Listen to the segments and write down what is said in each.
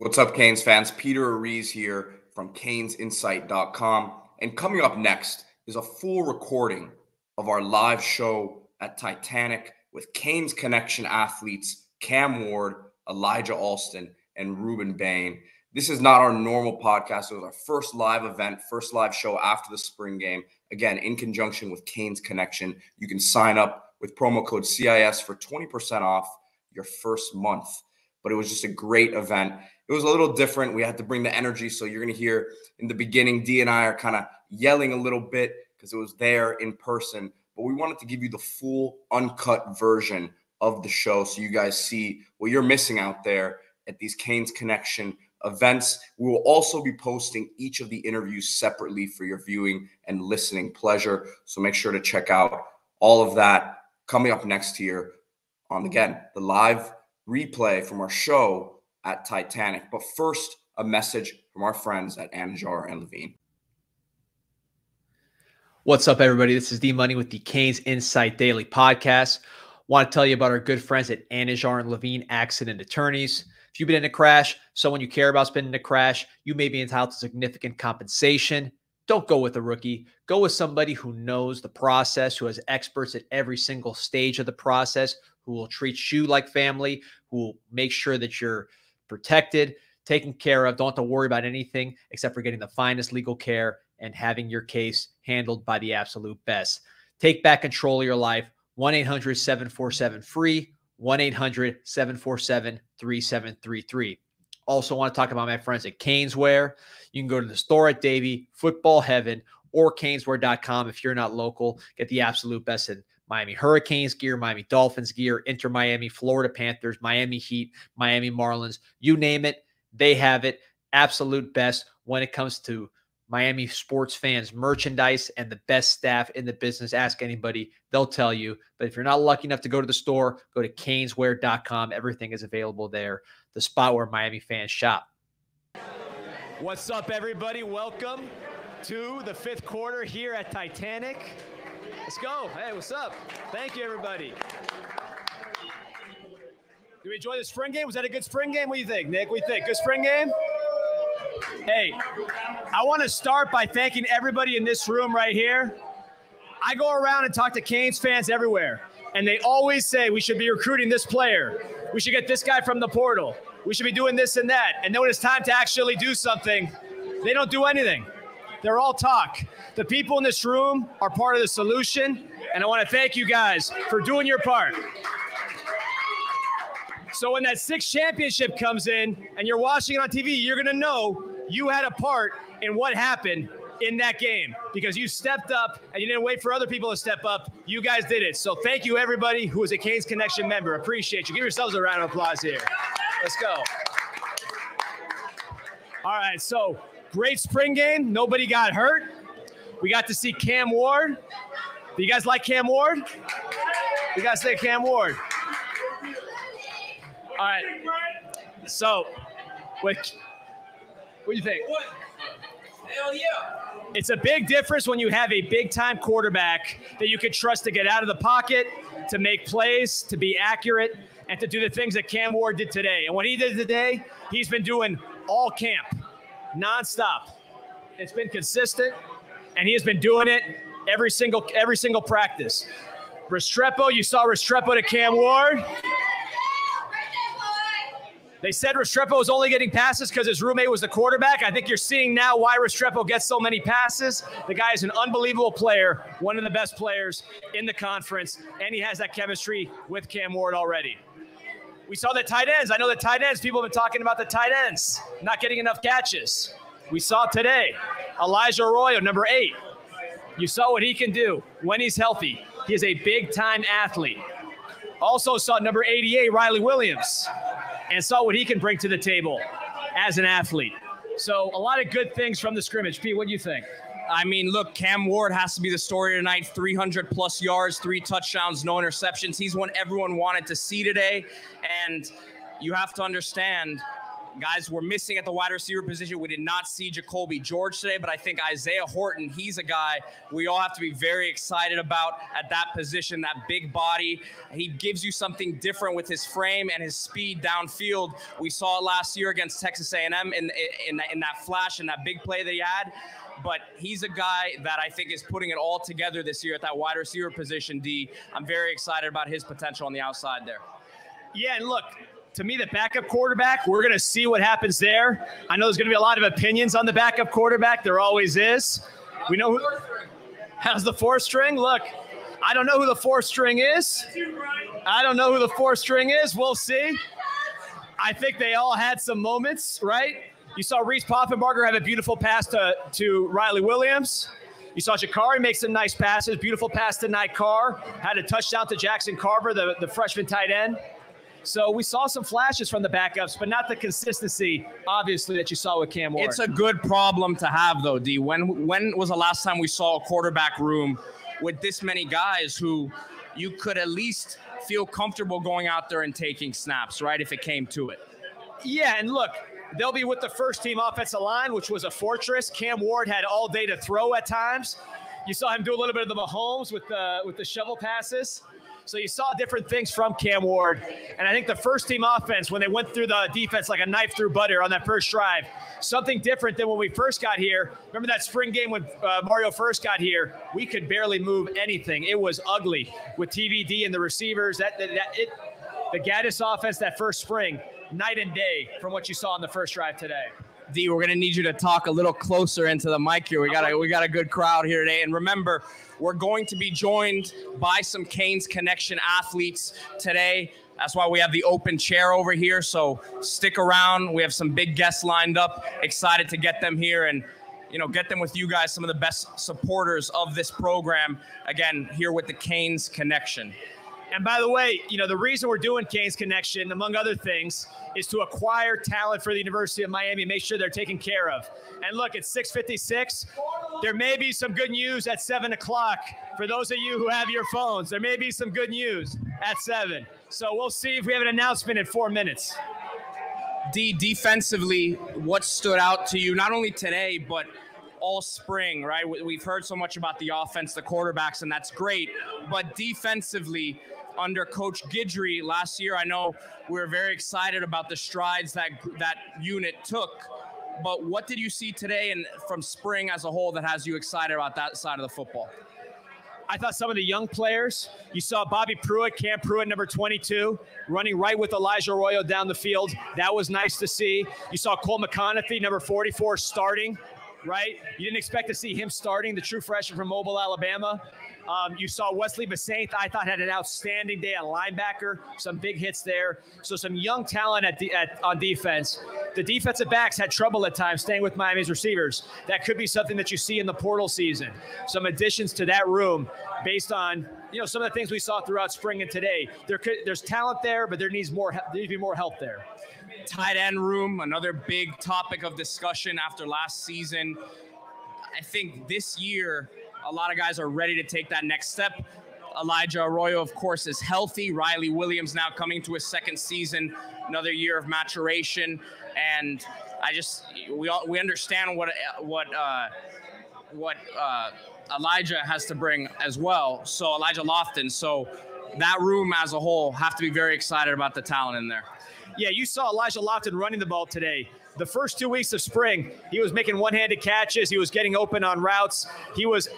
What's up, Canes fans? Peter Ariz here from CanesInsight.com. And coming up next is a full recording of our live show at Titanic with Canes Connection athletes Cam Ward, Elijah Alston, and Rueben Bain. This is not our normal podcast. It was our first live event, first live show after the spring game. Again, in conjunction with Canes Connection. You can sign up with promo code CIS for 20% off your first month. But it was just a great event. It was a little different. We had to bring the energy. So you're going to hear in the beginning, D and I are kind of yelling a little bit because it was there in person. But we wanted to give you the full uncut version of the show so you guys see what you're missing out there at these Canes Connection events. We will also be posting each of the interviews separately for your viewing and listening pleasure. So make sure to check out all of that coming up next year on again the live replay from our show at Titanic. But first, a message from our friends at Anidjar and Levine. What's up, everybody? This is D Money with the Canes Insight Daily Podcast. Want to tell you about our good friends at Anidjar and Levine Accident Attorneys. If you've been in a crash, someone you care about has been in a crash, you may be entitled to significant compensation. Don't go with a rookie. Go with somebody who knows the process, who has experts at every single stage of the process, who will treat you like family, who will make sure that you're protected, taken care of. Don't have to worry about anything except for getting the finest legal care and having your case handled by the absolute best. Take back control of your life. 1 800 747 free 1 800 747 3733. Also, want to talk about my friends at Caneswear. You can go to the store at Davie, Football Heaven, or Caneswear.com if you're not local. Get the absolute best in Miami Hurricanes gear, Miami Dolphins gear, Inter Miami, Florida Panthers, Miami Heat, Miami Marlins. You name it, they have it. Absolute best when it comes to Miami sports fans merchandise and the best staff in the business. Ask anybody, they'll tell you. But if you're not lucky enough to go to the store, go to caneswear.com. Everything is available there, the spot where Miami fans shop. What's up, everybody? Welcome to the fifth quarter here at Titanic. Let's go. Hey, what's up? Thank you, everybody. Did we enjoy the spring game? Was that a good spring game? What do you think, Nick? What do you think? Good spring game? Hey, I want to start by thanking everybody in this room right here. I go around and talk to Canes fans everywhere, and they always say we should be recruiting this player. We should get this guy from the portal. We should be doing this and that. And then when it's time to actually do something, they don't do anything. They're all talk. The people in this room are part of the solution, and I want to thank you guys for doing your part. So when that sixth championship comes in and you're watching it on TV, you're going to know you had a part in what happened in that game because you stepped up and you didn't wait for other people to step up. You guys did it. So thank you, everybody who is a Canes Connection member. Appreciate you. Give yourselves a round of applause here. Let's go. All right. So great spring game. Nobody got hurt. We got to see Cam Ward. Do you guys like Cam Ward? You guys say Cam Ward? All right. So, what, what do you think? Hell yeah. It's a big difference when you have a big time quarterback that you can trust to get out of the pocket, to make plays, to be accurate, and to do the things that Cam Ward did today. And what he did today, he's been doing all camp, nonstop. It's been consistent, and he has been doing it every single every single practice. Restrepo, you saw Restrepo to Cam Ward. They said Restrepo was only getting passes because his roommate was the quarterback. I think you're seeing now why Restrepo gets so many passes. The guy is an unbelievable player, one of the best players in the conference, and he has that chemistry with Cam Ward already. We saw the tight ends. I know the tight ends, people have been talking about the tight ends not getting enough catches. We saw today Elijah Arroyo, number eight. You saw what he can do when he's healthy. He is a big time athlete. Also saw number 88, Riley Williams and saw what he can bring to the table as an athlete. So a lot of good things from the scrimmage. Pete, what do you think? I mean, look, Cam Ward has to be the story tonight. 300 plus yards, three touchdowns, no interceptions. He's one everyone wanted to see today. And you have to understand guys we're missing at the wide receiver position. We did not see Jacoby George today, but I think Isaiah Horton, he's a guy we all have to be very excited about at that position, that big body. He gives you something different with his frame and his speed downfield. We saw it last year against Texas A&M in, in, in that flash and that big play that he had but he's a guy that I think is putting it all together this year at that wide receiver position. D. I'm very excited about his potential on the outside there. Yeah, and look, to me, the backup quarterback, we're going to see what happens there. I know there's going to be a lot of opinions on the backup quarterback. There always is. We know who has the fourth string. Look, I don't know who the fourth string is. I don't know who the fourth string is. We'll see. I think they all had some moments, right? You saw Reese Poffenbarger have a beautiful pass to, to Riley Williams. You saw Jacurri make some nice passes. Beautiful pass to Ny Carr. Had a touchdown to Jackson Carver, the, the freshman tight end. So we saw some flashes from the backups, but not the consistency, obviously, that you saw with Cam Ward. It's a good problem to have, though, D. When when was the last time we saw a quarterback room with this many guys who you could at least feel comfortable going out there and taking snaps, right? If it came to it. Yeah, and look, they'll be with the first team offensive line, which was a fortress. Cam Ward had all day to throw at times. You saw him do a little bit of the Mahomes with the with the shovel passes. So you saw different things from Cam Ward. And I think the first team offense, when they went through the defense like a knife through butter on that first drive, something different than when we first got here. Remember that spring game when uh, Mario first got here? We could barely move anything. It was ugly with TVD and the receivers. That, that, that it, the Gattis offense that first spring, night and day from what you saw in the first drive today. D, we're gonna need you to talk a little closer into the mic here. We got a we got a good crowd here today, and remember, we're going to be joined by some Canes Connection athletes today. That's why we have the open chair over here. So stick around. We have some big guests lined up. Excited to get them here and you know get them with you guys, some of the best supporters of this program. Again, here with the Canes Connection. And by the way, you know, the reason we're doing Canes Connection, among other things, is to acquire talent for the University of Miami and make sure they're taken care of. And look, it's 656. There may be some good news at 7 o'clock for those of you who have your phones. There may be some good news at 7. So we'll see if we have an announcement in four minutes. D, defensively, what stood out to you, not only today, but all spring, right? We've heard so much about the offense, the quarterbacks, and that's great. But defensively, under Coach Guidry last year. I know we were very excited about the strides that that unit took. But what did you see today and from spring as a whole that has you excited about that side of the football? I thought some of the young players, you saw Bobby Pruitt, Cam Pruitt, number 22, running right with Elijah Arroyo down the field. That was nice to see. You saw Cole McConaughey, number 44, starting, right? You didn't expect to see him starting, the true freshman from Mobile, Alabama. Um, you saw Wesley Bissainthe, I thought, had an outstanding day on linebacker, some big hits there. So some young talent at, de- at on defense. The defensive backs had trouble at times staying with Miami's receivers. That could be something that you see in the portal season. Some additions to that room based on you know some of the things we saw throughout spring and today. There could, there's talent there, but there needs more there needs to be more help there. Tight end room, another big topic of discussion after last season. I think this year a lot of guys are ready to take that next step. Elijah Arroyo, of course, is healthy. Riley Williams now coming to his second season, another year of maturation, and I just we all we understand what what uh, what uh, Elijah has to bring as well. So Elijah Lofton. So that room as a whole have to be very excited about the talent in there. Yeah, you saw Elijah Lofton running the ball today the first two weeks of spring, he was making one handed catches. He was getting open on routes. He was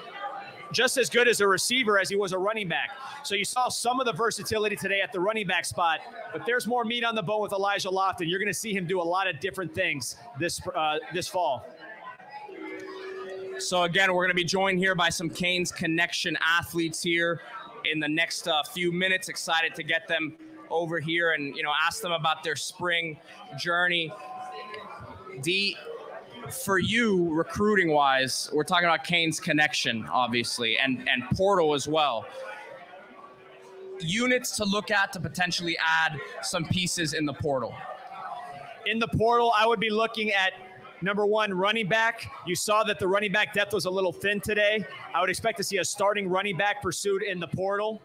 just as good as a receiver as he was a running back. So you saw some of the versatility today at the running back spot, but there's more meat on the bone with Elijah Lofton. You're going to see him do a lot of different things this uh, this fall. So again, we're going to be joined here by some Canes Connection athletes here in the next uh, few minutes. Excited to get them over here and you know ask them about their spring journey. D, for you, recruiting wise, we're talking about Canes Connection, obviously, and, and portal as well. Units to look at to potentially add some pieces in the portal. In the portal, I would be looking at number one, running back. You saw that the running back depth was a little thin today. I would expect to see a starting running back pursued in the portal.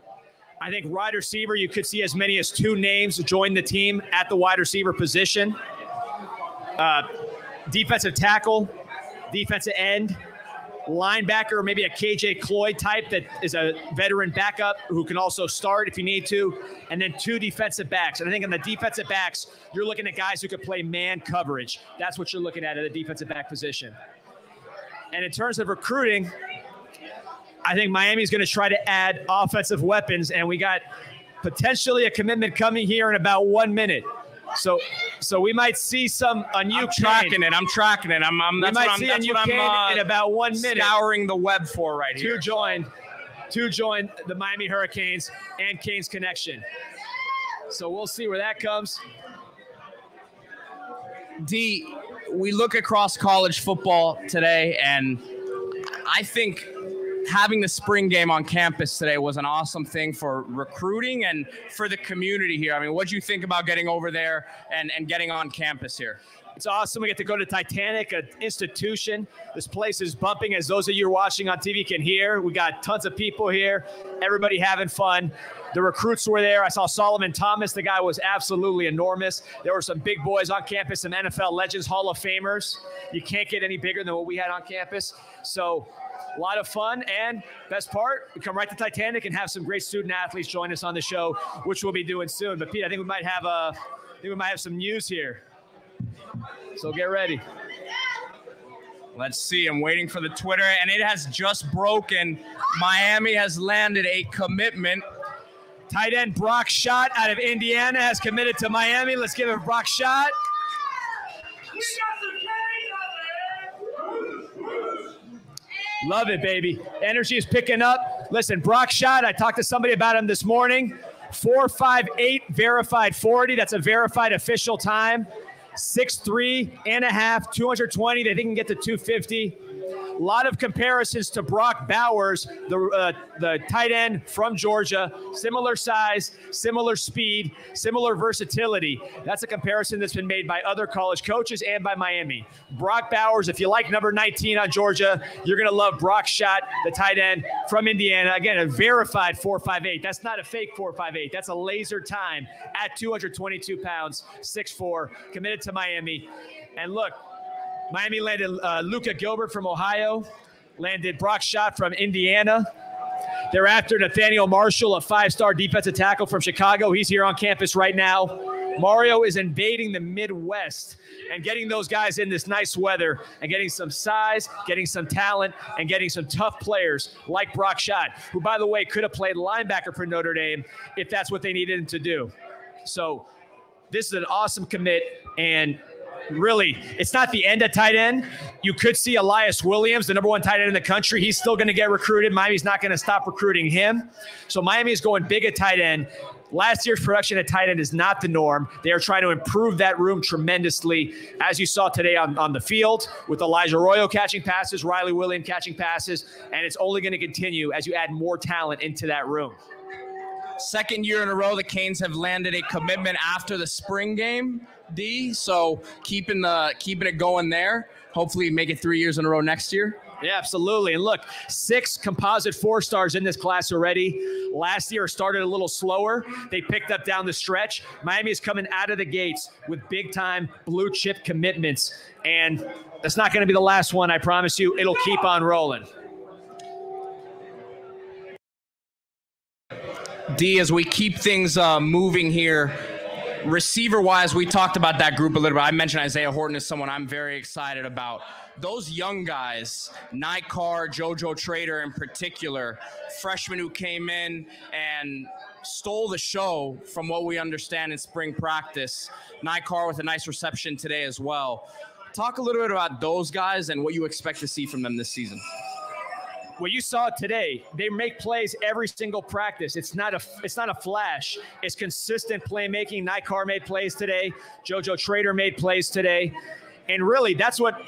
I think wide receiver, you could see as many as two names join the team at the wide receiver position. uh, defensive tackle, defensive end, linebacker, maybe a KJ Cloyd type that is a veteran backup who can also start if you need to, and then two defensive backs. And I think in the defensive backs, you're looking at guys who could play man coverage. That's what you're looking at at the defensive back position. And in terms of recruiting, I think Miami's going to try to add offensive weapons, and we got potentially a commitment coming here in about one minute. So, so we might see some on you. I'm tracking it. I'm tracking it. I'm. I'm We that's might what I'm, see that's on what I'm uh, in about one minute. scouring the web for right here to here. join to join the Miami Hurricanes and Canes connection. So we'll see where that comes. D, we look across college football today, and I think having the spring game on campus today was an awesome thing for recruiting and for the community here. I mean, what do you think about getting over there and, and getting on campus here? It's awesome. We get to go to Titanic, an institution. This place is bumping, as those of you watching on TV can hear. We got tons of people here, everybody having fun. The recruits were there. I saw Solomon Thomas. The guy was absolutely enormous. There were some big boys on campus, some NFL legends, Hall of Famers. You can't get any bigger than what we had on campus. So, a lot of fun. And best part, we come right to Titanic and have some great student athletes join us on the show, which we'll be doing soon. But Pete, I think we might have a, I think we might have some news here. So get ready. Let's see. I'm waiting for the Twitter, and it has just broken. Miami has landed a commitment. Tight end Brock Schott out of Indiana has committed to Miami. Let's give it Brock Schott. Love it, baby. Energy is picking up. Listen, Brock Schott, I talked to somebody about him this morning. 458 verified 40. That's a verified official time. 6'3 and a half, 220. They think can get to 250. A lot of comparisons to Brock Bowers, the uh, the tight end from Georgia. Similar size, similar speed, similar versatility. That's a comparison that's been made by other college coaches and by Miami. Brock Bowers, if you like number 19 on Georgia, you're going to love Brock Schott, the tight end from Indiana. Again, a verified 458. That's not a fake 458. That's a laser time at 222 pounds, 6'4, committed to Miami. And look, Miami landed uh, Luca Gilbert from Ohio, landed Brock Schott from Indiana. They're after Nathaniel Marshall, a five star defensive tackle from Chicago. He's here on campus right now. Mario is invading the Midwest and getting those guys in this nice weather and getting some size, getting some talent, and getting some tough players like Brock Schott, who, by the way, could have played linebacker for Notre Dame if that's what they needed him to do. So, this is an awesome commit. And really, it's not the end of tight end. You could see Elias Williams, the number one tight end in the country. He's still going to get recruited. Miami's not going to stop recruiting him. So Miami is going big at tight end. Last year's production at tight end is not the norm. They are trying to improve that room tremendously, as you saw today on, on the field with Elijah Arroyo catching passes, Riley William catching passes, and it's only going to continue as you add more talent into that room. Second year in a row, the Canes have landed a commitment after the spring game. D, so keeping the keeping it going there. Hopefully, make it three years in a row next year. Yeah, absolutely. And look, six composite four stars in this class already. Last year started a little slower. They picked up down the stretch. Miami is coming out of the gates with big time blue chip commitments. And that's not going to be the last one, I promise you. It'll keep on rolling. D, as we keep things uh, moving here, receiver wise, we talked about that group a little bit. I mentioned Isaiah Horton is someone I'm very excited about. Those young guys, Ny Carr, JoJo Trader in particular, freshmen who came in and stole the show from what we understand in spring practice. Ny Carr with a nice reception today as well. Talk a little bit about those guys and what you expect to see from them this season. What you saw today, they make plays every single practice. It's not a it's not a flash. It's consistent playmaking. Ny Carr made plays today. JoJo Trader made plays today. And really, that's what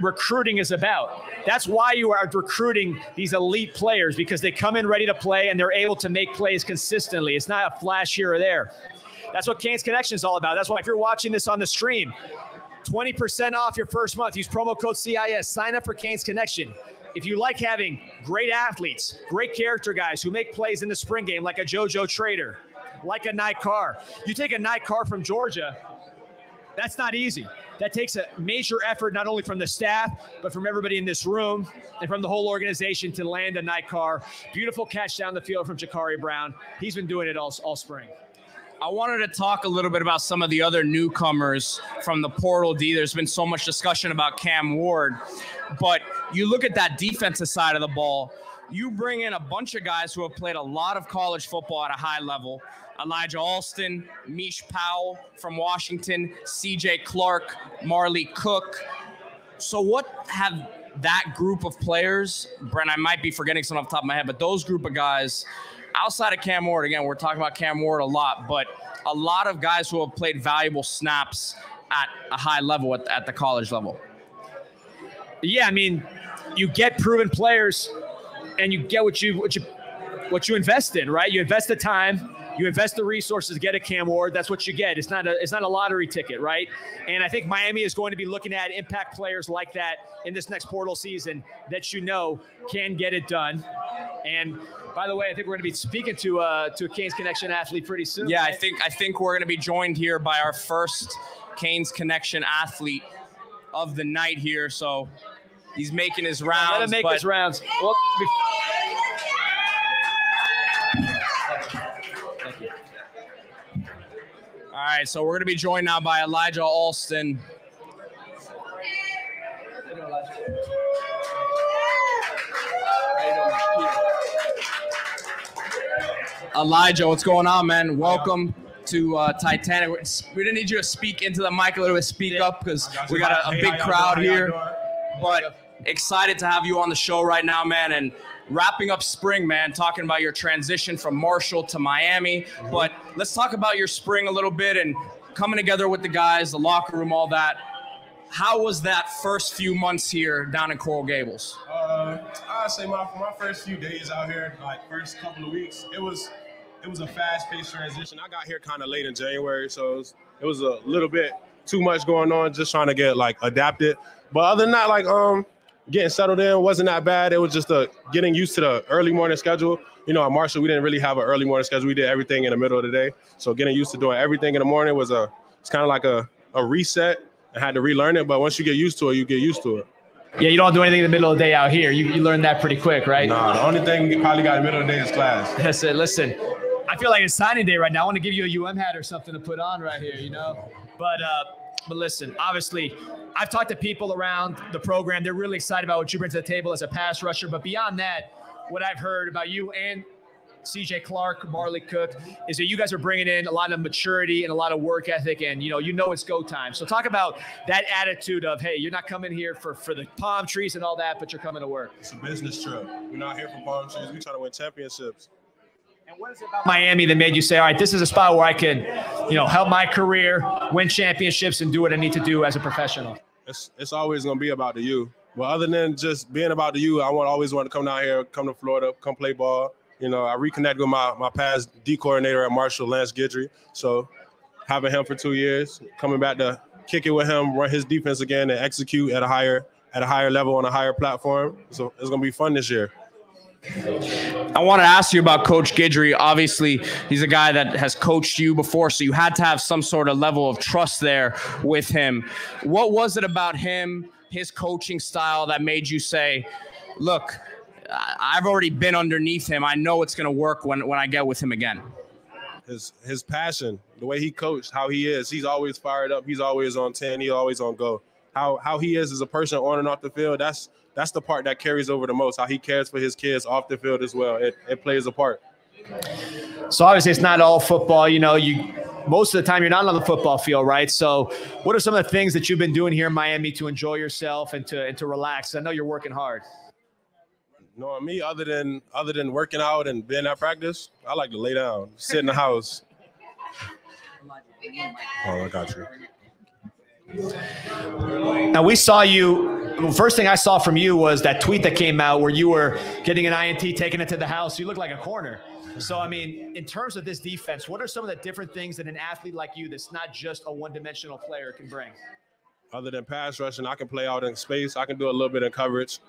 recruiting is about. That's why you are recruiting these elite players because they come in ready to play and they're able to make plays consistently. It's not a flash here or there. That's what Canes Connection is all about. That's why if you're watching this on the stream, 20% off your first month. Use promo code CIS. Sign up for Canes Connection. If you like having great athletes, great character guys who make plays in the spring game, like a JoJo Trader, like a Ny Carr, you take a Ny Carr from Georgia, that's not easy. that takes a major effort, not only from the staff, but from everybody in this room and from the whole organization to land a Ny Carr. Beautiful catch down the field from Jacurri Brown. He's been doing it all, all spring. I wanted to talk a little bit about some of the other newcomers from the portal D. There's been so much discussion about Cam Ward, but you look at that defensive side of the ball, you bring in a bunch of guys who have played a lot of college football at a high level. Elijah Alston, Mish Powell from Washington, CJ Clark, Marley Cook. So, what have that group of players, Brent, I might be forgetting some off the top of my head, but those group of guys, outside of Cam Ward, again, we're talking about Cam Ward a lot, but a lot of guys who have played valuable snaps at a high level at, at the college level. Yeah, I mean, you get proven players and you get what you what you what you invest in, right? You invest the time, you invest the resources, get a Cam Ward. That's what you get. It's not a it's not a lottery ticket, right? And I think Miami is going to be looking at impact players like that in this next portal season that you know can get it done. And by the way, I think we're going to be speaking to uh, to a Canes Connection athlete pretty soon. Yeah, right? I think I think we're going to be joined here by our first Canes Connection athlete of the night here. So he's making his rounds. Let him make his rounds. Well, All right, so we're going to be joined now by Elijah Alston. Elijah, what's going on, man? Welcome to uh, Titanic. We didn't need you to speak into the mic a little bit, speak up because we got a, a big crowd here. But excited to have you on the show right now, man. And wrapping up spring, man, talking about your transition from Marshall to Miami. Mm-hmm. But let's talk about your spring a little bit and coming together with the guys, the locker room, all that. How was that first few months here down in Coral Gables? Uh, I'd say my my first few days out here, like first couple of weeks, it was it was a fast-paced transition. I got here kind of late in January, so it was, it was a little bit too much going on, just trying to get like adapted. But other than that, like um, getting settled in wasn't that bad. It was just a getting used to the early morning schedule. You know, at Marshall, we didn't really have an early morning schedule. We did everything in the middle of the day. So getting used to doing everything in the morning was a it's kind of like a, a reset. I had to relearn it, but once you get used to it, you get used to it. Yeah, you don't do anything in the middle of the day out here. You, you learn that pretty quick, right? No, nah, the only thing we probably got in the middle of the day is class. That's it. Listen, I feel like it's signing day right now. I want to give you a UM hat or something to put on right here, you know? But uh, but listen, obviously, I've talked to people around the program. They're really excited about what you bring to the table as a pass rusher. But beyond that, what I've heard about you and CJ Clark, Marley Cook, is that you guys are bringing in a lot of maturity and a lot of work ethic, and you know, you know it's go time. So talk about that attitude of, hey, you're not coming here for for the palm trees and all that, but you're coming to work. It's a business trip. We're not here for palm trees. We try to win championships. And what is it about Miami that made you say, all right, this is a spot where I can, you know, help my career, win championships, and do what I need to do as a professional? It's it's always gonna be about the you. But other than just being about the you, I want always want to come down here, come to Florida, come play ball. You know, I reconnect with my my past D coordinator at Marshall, Lance Guidry. So having him for two years, coming back to kick it with him, run his defense again, and execute at a higher at a higher level on a higher platform. So it's gonna be fun this year. I want to ask you about Coach Guidry. Obviously, he's a guy that has coached you before, so you had to have some sort of level of trust there with him. What was it about him, his coaching style, that made you say, look, I've already been underneath him. I know it's going to work when, when I get with him again? His, his passion, the way he coached, how he is. He's always fired up. He's always on 10. He's always on go. How, how he is as a person on and off the field, that's – that's the part that carries over the most. How he cares for his kids off the field as well. It, it plays a part. So obviously, it's not all football. You know, you most of the time you're not on the football field, right? So, what are some of the things that you've been doing here in Miami to enjoy yourself and to and to relax? I know you're working hard. No, me other than other than working out and being at practice, I like to lay down, sit in the house. Oh, I got you. Now we saw you. First thing I saw from you was that tweet that came out where you were getting an INT, taking it to the house. You look like a corner. So I mean, in terms of this defense, what are some of the different things that an athlete like you, that's not just a one-dimensional player, can bring? Other than pass rushing, I can play out in space. I can do a little bit of coverage.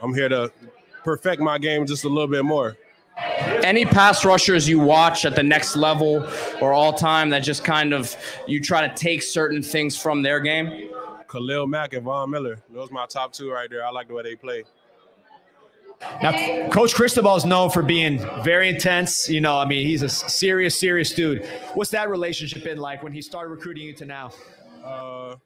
I'm here to perfect my game just a little bit more. Any pass rushers you watch at the next level or all time that just kind of you try to take certain things from their game? Khalil Mack and Von Miller. Those are my top two right there. I like the way they play. Now, Coach Cristobal is known for being very intense. You know, I mean, he's a serious, serious dude. What's that relationship been like when he started recruiting you to now? Uh,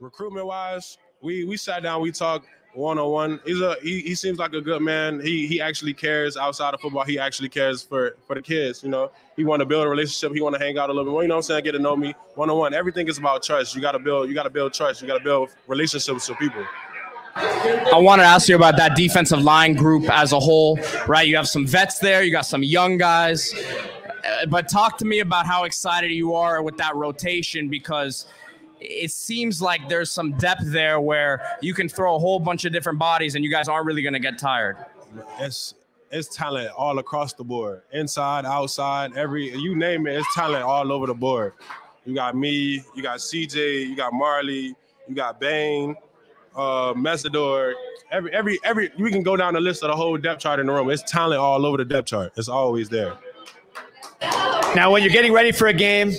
recruitment wise, we we sat down, we talked one on one. He's a he, he seems like a good man. He he actually cares outside of football. He actually cares for for the kids. You know, he want to build a relationship. He want to hang out a little bit more. You know what I'm saying? Get to know me one on one. Everything is about trust. You got to build. You got to build trust. You got to build relationships with people. I want to ask you about that defensive line group as a whole, right? You have some vets there, you got some young guys. Uh, but talk to me about how excited you are with that rotation because it seems like there's some depth there where you can throw a whole bunch of different bodies and you guys aren't really going to get tired. It's it's talent all across the board, inside, outside, every you name it, it's talent all over the board. You got me, you got CJ, you got Marley, you got Bain, uh, Mesidor, every every every we can go down the list of the whole depth chart in the room. It's talent all over the depth chart. It's always there. Now, when you're getting ready for a game,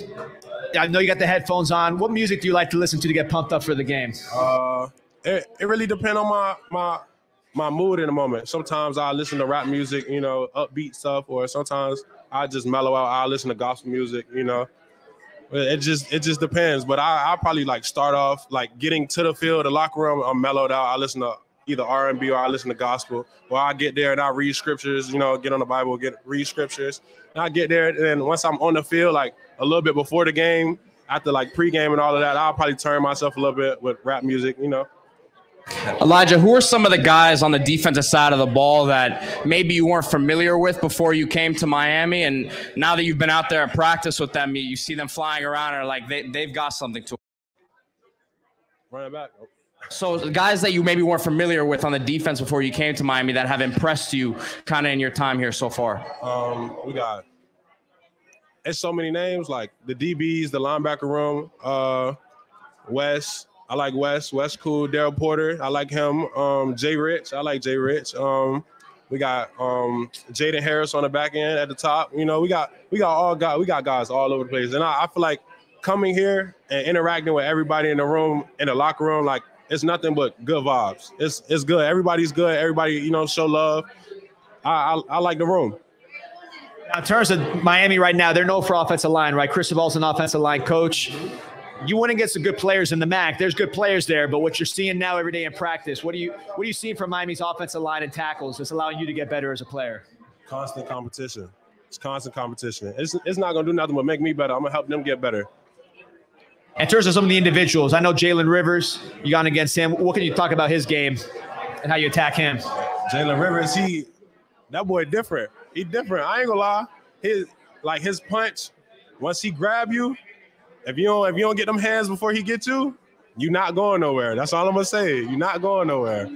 I know you got the headphones on. What music do you like to listen to to get pumped up for the game? Uh, it, it really depends on my my my mood in the moment. Sometimes I listen to rap music, you know, upbeat stuff, or sometimes I just mellow out. I listen to gospel music, you know. It just it just depends. But I I probably like start off like getting to the field, the locker room. I'm mellowed out. I listen to either R and B or I listen to gospel. Or I get there and I read scriptures. You know, get on the Bible, get read scriptures. And I get there, and once I'm on the field, like a little bit before the game, after like pregame and all of that, I'll probably turn myself a little bit with rap music. You know. Elijah, who are some of the guys on the defensive side of the ball that maybe you weren't familiar with before you came to Miami, and now that you've been out there and practice with them, you see them flying around and like they they've got something to. Running back. So the guys that you maybe weren't familiar with on the defense before you came to Miami that have impressed you kind of in your time here so far. Um, we got it's so many names like the DBs, the linebacker room, uh, Wes, I like Wes. Wes cool. Daryl Porter. I like him. Um, Jay Rich. I like Jay Rich. Um, we got um, Jaden Harris on the back end at the top. You know, we got we got all got we got guys all over the place. And I, I feel like coming here and interacting with everybody in the room in the locker room, like it's nothing but good vibes. It's it's good. Everybody's good. Everybody, you know, show love. I I, I like the room. Now, in terms of Miami right now, they're known for offensive line, right? Cristobal's an offensive line coach you went get some good players in the MAC. There's good players there, but what you're seeing now every day in practice, what do you what do you see from Miami's offensive line and tackles that's allowing you to get better as a player? Constant competition. It's constant competition. It's, it's not gonna do nothing but make me better. I'm gonna help them get better. In terms of some of the individuals, I know Jalen Rivers. You gone against him. What can you talk about his game and how you attack him? Jalen Rivers, he that boy different. He different. I ain't gonna lie. His like his punch. Once he grab you, if you don't if you don't get them hands before he gets you, you're not going nowhere. That's all I'm gonna say. You're not going nowhere.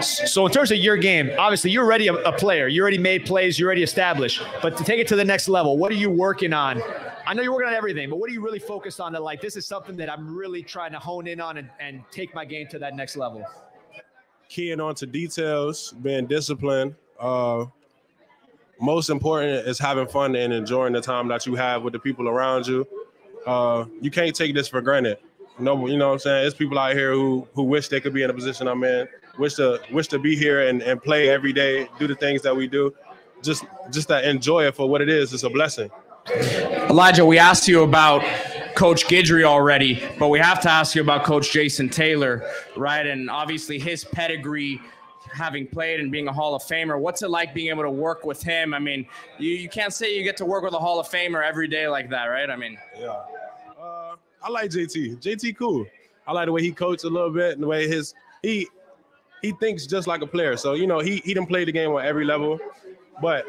So in terms of your game, obviously you're already a, a, player. You already made plays. You're already established. But to take it to the next level, what are you working on? I know you're working on everything, but what are you really focused on? That like this is something that I'm really trying to hone in on and, and take my game to that next level. Keying on to details, being disciplined. Uh, most important is having fun and enjoying the time that you have with the people around you uh, you can't take this for granted. No, you know what I'm saying? There's people out here who who wish they could be in a position I'm in, wish to wish to be here and, and play every day, do the things that we do. Just just to enjoy it for what it is. It's a blessing. Elijah, we asked you about Coach Guidry already, but we have to ask you about Coach Jason Taylor, right? And obviously his pedigree having played and being a Hall of Famer. What's it like being able to work with him? I mean, you, you can't say you get to work with a Hall of Famer every day like that, right? I mean, yeah. Uh, I like JT. JT cool. I like the way he coached a little bit and the way his he he thinks just like a player. So you know he he didn't play the game on every level, but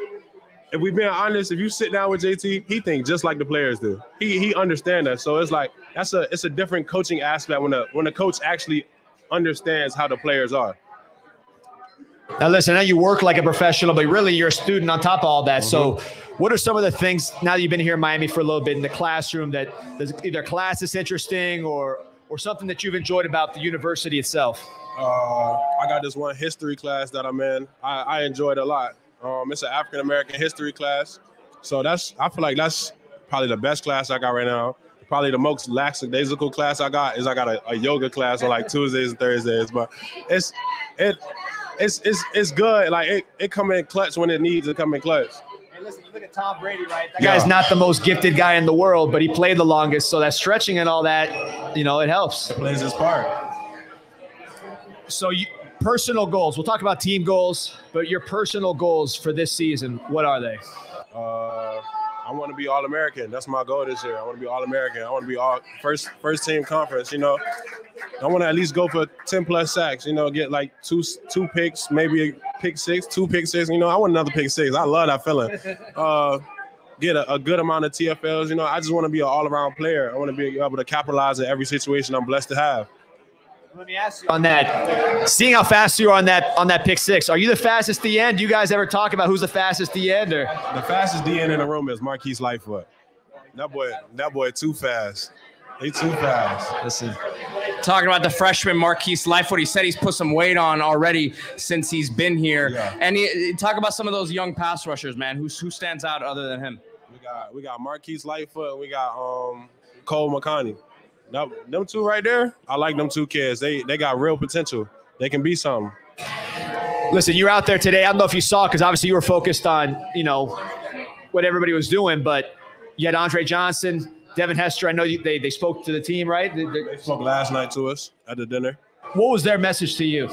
if we've been honest, if you sit down with JT, he thinks just like the players do. He he understands that. So it's like that's a it's a different coaching aspect when a when a coach actually understands how the players are. Now, listen, now you work like a professional, but really you're a student on top of all that. Mm-hmm. So, what are some of the things now that you've been here in Miami for a little bit in the classroom that either class is interesting or or something that you've enjoyed about the university itself? Uh, I got this one history class that I'm in. I, I enjoyed a lot. Um, it's an African American history class, so that's I feel like that's probably the best class I got right now. probably the most lackadaisical class I got is I got a, a yoga class on like Tuesdays and Thursdays. But it's it it's it's it's good. Like it, it come in clutch when it needs to come in clutch. Hey, listen, you look at Tom Brady, right? That guy's not the most gifted guy in the world, but he played the longest. So that stretching and all that, you know, it helps. It plays his part. So you personal goals. We'll talk about team goals, but your personal goals for this season, what are they? Uh, I want to be All American. That's my goal this year. I want to be All American. I want to be all first first team conference. You know, I want to at least go for ten plus sacks. You know, get like two two picks, maybe a pick six, two pick six. You know, I want another pick six. I love that feeling. Uh, get a, a, good amount of TFLs. You know, I just want to be an all around player. I want to be able to capitalize in every situation I'm blessed to have. Let me ask you on that. Seeing how fast you are on that on that pick six, are you the fastest the end? Do you guys ever talk about who's the fastest the end? Or the fastest DN in the room is Marquise Lightfoot. That boy, that boy, too fast. He too fast. Listen, talking about the freshman Marquise Lightfoot. He said he's put some weight on already since he's been here. Yeah. And he, talk about some of those young pass rushers, man. Who who stands out other than him? We got we got Marquise Lightfoot. We got um Cole McConney. Them, them two right there, I like them two kids. They they got real potential. They can be something. Listen, you're out there today. I don't know if you saw because obviously you were focused on you know what everybody was doing, but you had Andre Johnson, Devin Hester. I know you, they they spoke to the team, right? They, they, they spoke last night to us at the dinner. What was their message to you?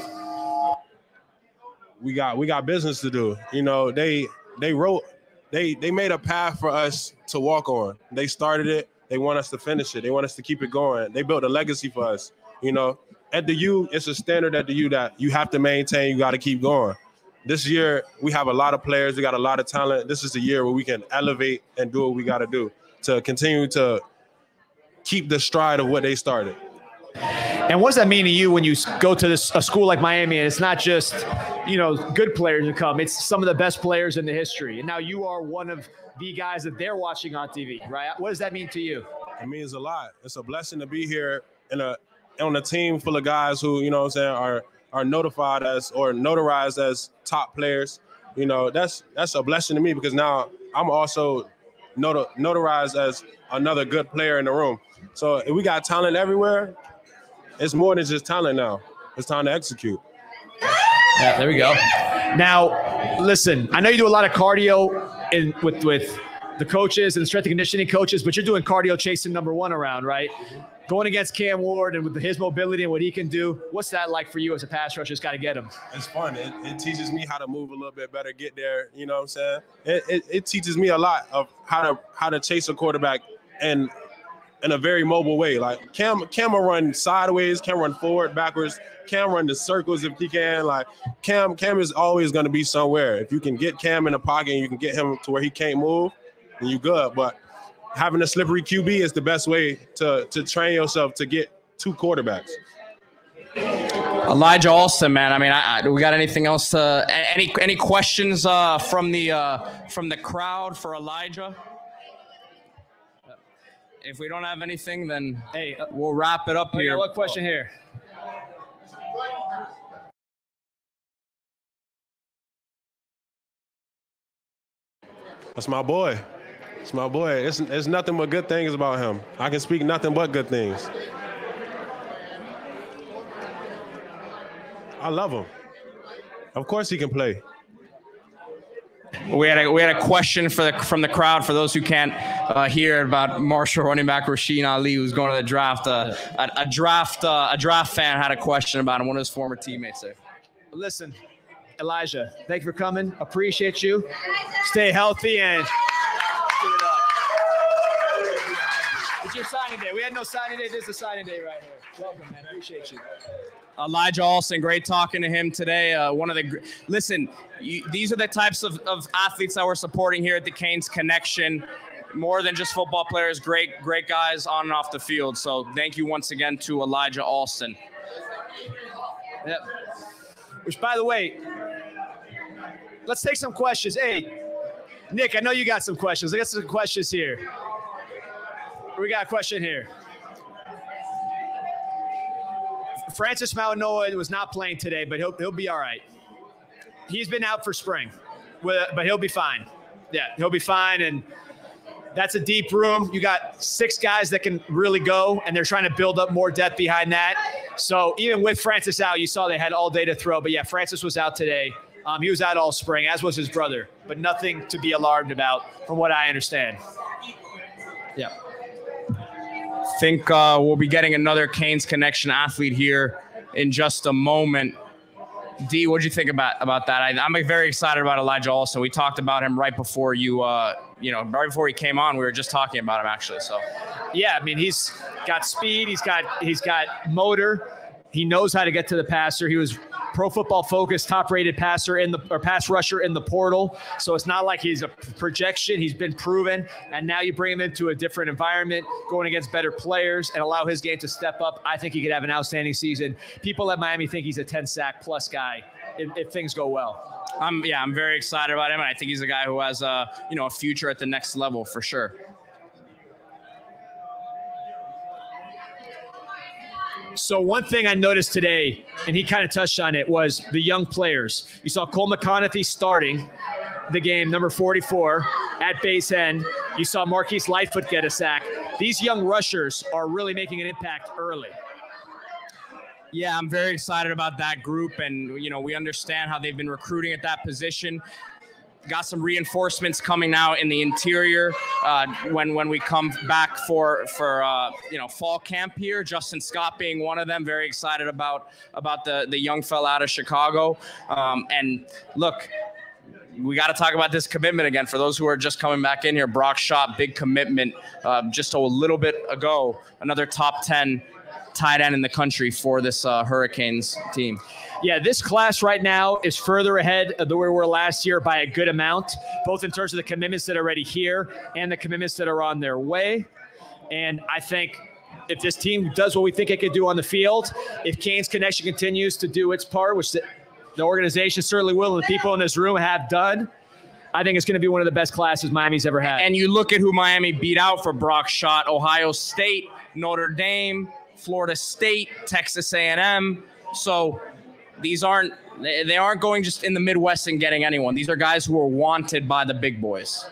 We got we got business to do. You know, they they wrote they they made a path for us to walk on. They started it they want us to finish it. They want us to keep it going. They built a legacy for us. You know, at the U, it's a standard at the U that you have to maintain. You got to keep going. This year, we have a lot of players. We got a lot of talent. This is the year where we can elevate and do what we got to do to continue to keep the stride of what they started. And what does that mean to you when you go to this a school like Miami and it's not just, you know, good players who come, it's some of the best players in the history. And now you are one of the guys that they're watching on TV, right? What does that mean to you? It means a lot. It's a blessing to be here in a on a team full of guys who, you know what I'm saying, are are notified as or notarized as top players. You know, that's that's a blessing to me because now I'm also notar- notarized as another good player in the room. So if we got talent everywhere, it's more than just talent now. It's time to execute. Yeah, there we go. Now, listen, I know you do a lot of cardio in with with the coaches and the strength and conditioning coaches, but you're doing cardio chasing number one around, right? Going against Cam Ward and with his mobility and what he can do, what's that like for you as a pass rusher? Just got to get him. It's fun. It, it, teaches me how to move a little bit better, get there. You know what I'm saying? It, it, it teaches me a lot of how to how to chase a quarterback and in a very mobile way. Like Cam, Cam will run sideways, Cam run forward, backwards. Cam run the circles if he can. Like Cam, Cam is always going to be somewhere. If you can get Cam in the pocket and you can get him to where he can't move, then you good. But having a slippery QB is the best way to to train yourself to get two quarterbacks. Elijah Alston, man. I mean, I, I, we got anything else? To, any any questions uh, from the uh, from the crowd for Elijah? If we don't have anything, then hey, uh, we'll wrap it up here. What question here? That's my boy. It's my boy. It's, it's nothing but good things about him. I can speak nothing but good things. I love him. Of course he can play. We had a, we had a question for the, from the crowd for those who can't uh, hear about Marshall running back Rasheen Ali, who's going to the draft. Uh, a, a, draft uh, a draft fan had a question about him, one of his former teammates there. Listen, Elijah, thank you for coming. Appreciate you. Stay healthy and. It's your signing day. We had no signing day. This is a signing day right here. Welcome, man. Appreciate you. Elijah Alston, great talking to him today. Uh, one of the listen, you, these are the types of, of athletes that we're supporting here at the Canes Connection. More than just football players, great, great guys on and off the field. So thank you once again to Elijah Alston. Yep. Which, by the way, let's take some questions. Hey, Nick, I know you got some questions. I got some questions here. We got a question here. Francis Mauigoa was not playing today, but he'll he'll be all right. He's been out for spring, but he'll be fine. Yeah, he'll be fine. And that's a deep room. You got six guys that can really go, and they're trying to build up more depth behind that. So even with Francis out, you saw they had all day to throw. But yeah, Francis was out today. Um, he was out all spring, as was his brother, but nothing to be alarmed about, from what I understand. Yeah. Think uh, we'll be getting another Canes Connection athlete here in just a moment. D, what do you think about about that? I, am very excited about Elijah. Also, we talked about him right before you, uh, you know, right before he came on. We were just talking about him actually. So, yeah, I mean, he's got speed. He's got he's got motor. He knows how to get to the passer. He was Pro Football Focus top rated passer in the or pass rusher in the portal. So it's not like he's a projection. He's been proven, and now you bring him into a different environment, going against better players, and allow his game to step up. I think he could have an outstanding season. People at Miami think he's a 10 sack plus guy if, if things go well. I'm yeah, I'm very excited about him, and I think he's a guy who has a you know a future at the next level for sure. So one thing I noticed today, and he kind of touched on it, was the young players. You saw Cole McConathy starting the game, number 44, at base end. You saw Marquise Lightfoot get a sack. These young rushers are really making an impact early. Yeah, I'm very excited about that group, and you know we understand how they've been recruiting at that position got some reinforcements coming now in the interior uh, when when we come back for for uh, you know fall camp here. Justin Scott being one of them. Very excited about about the the young fella out of Chicago. Um, and look. We got to talk about this commitment again. For those who are just coming back in here, Brock Schott, big commitment uh, just a little bit ago. Another top 10 tight end in the country for this uh, Hurricanes team yeah, this class right now is further ahead of where we were last year by a good amount, both in terms of the commitments that are already here and the commitments that are on their way. And I think if this team does what we think it could do on the field, if Canes Connection continues to do its part, which the, the organization certainly will, and the people in this room have done, I think it's going to be one of the best classes Miami's ever had. And you look at who Miami beat out for Brock Schott: Ohio State, Notre Dame, Florida State, Texas A&M. So these aren't they aren't going just in the Midwest and getting anyone. These are guys who are wanted by the big boys.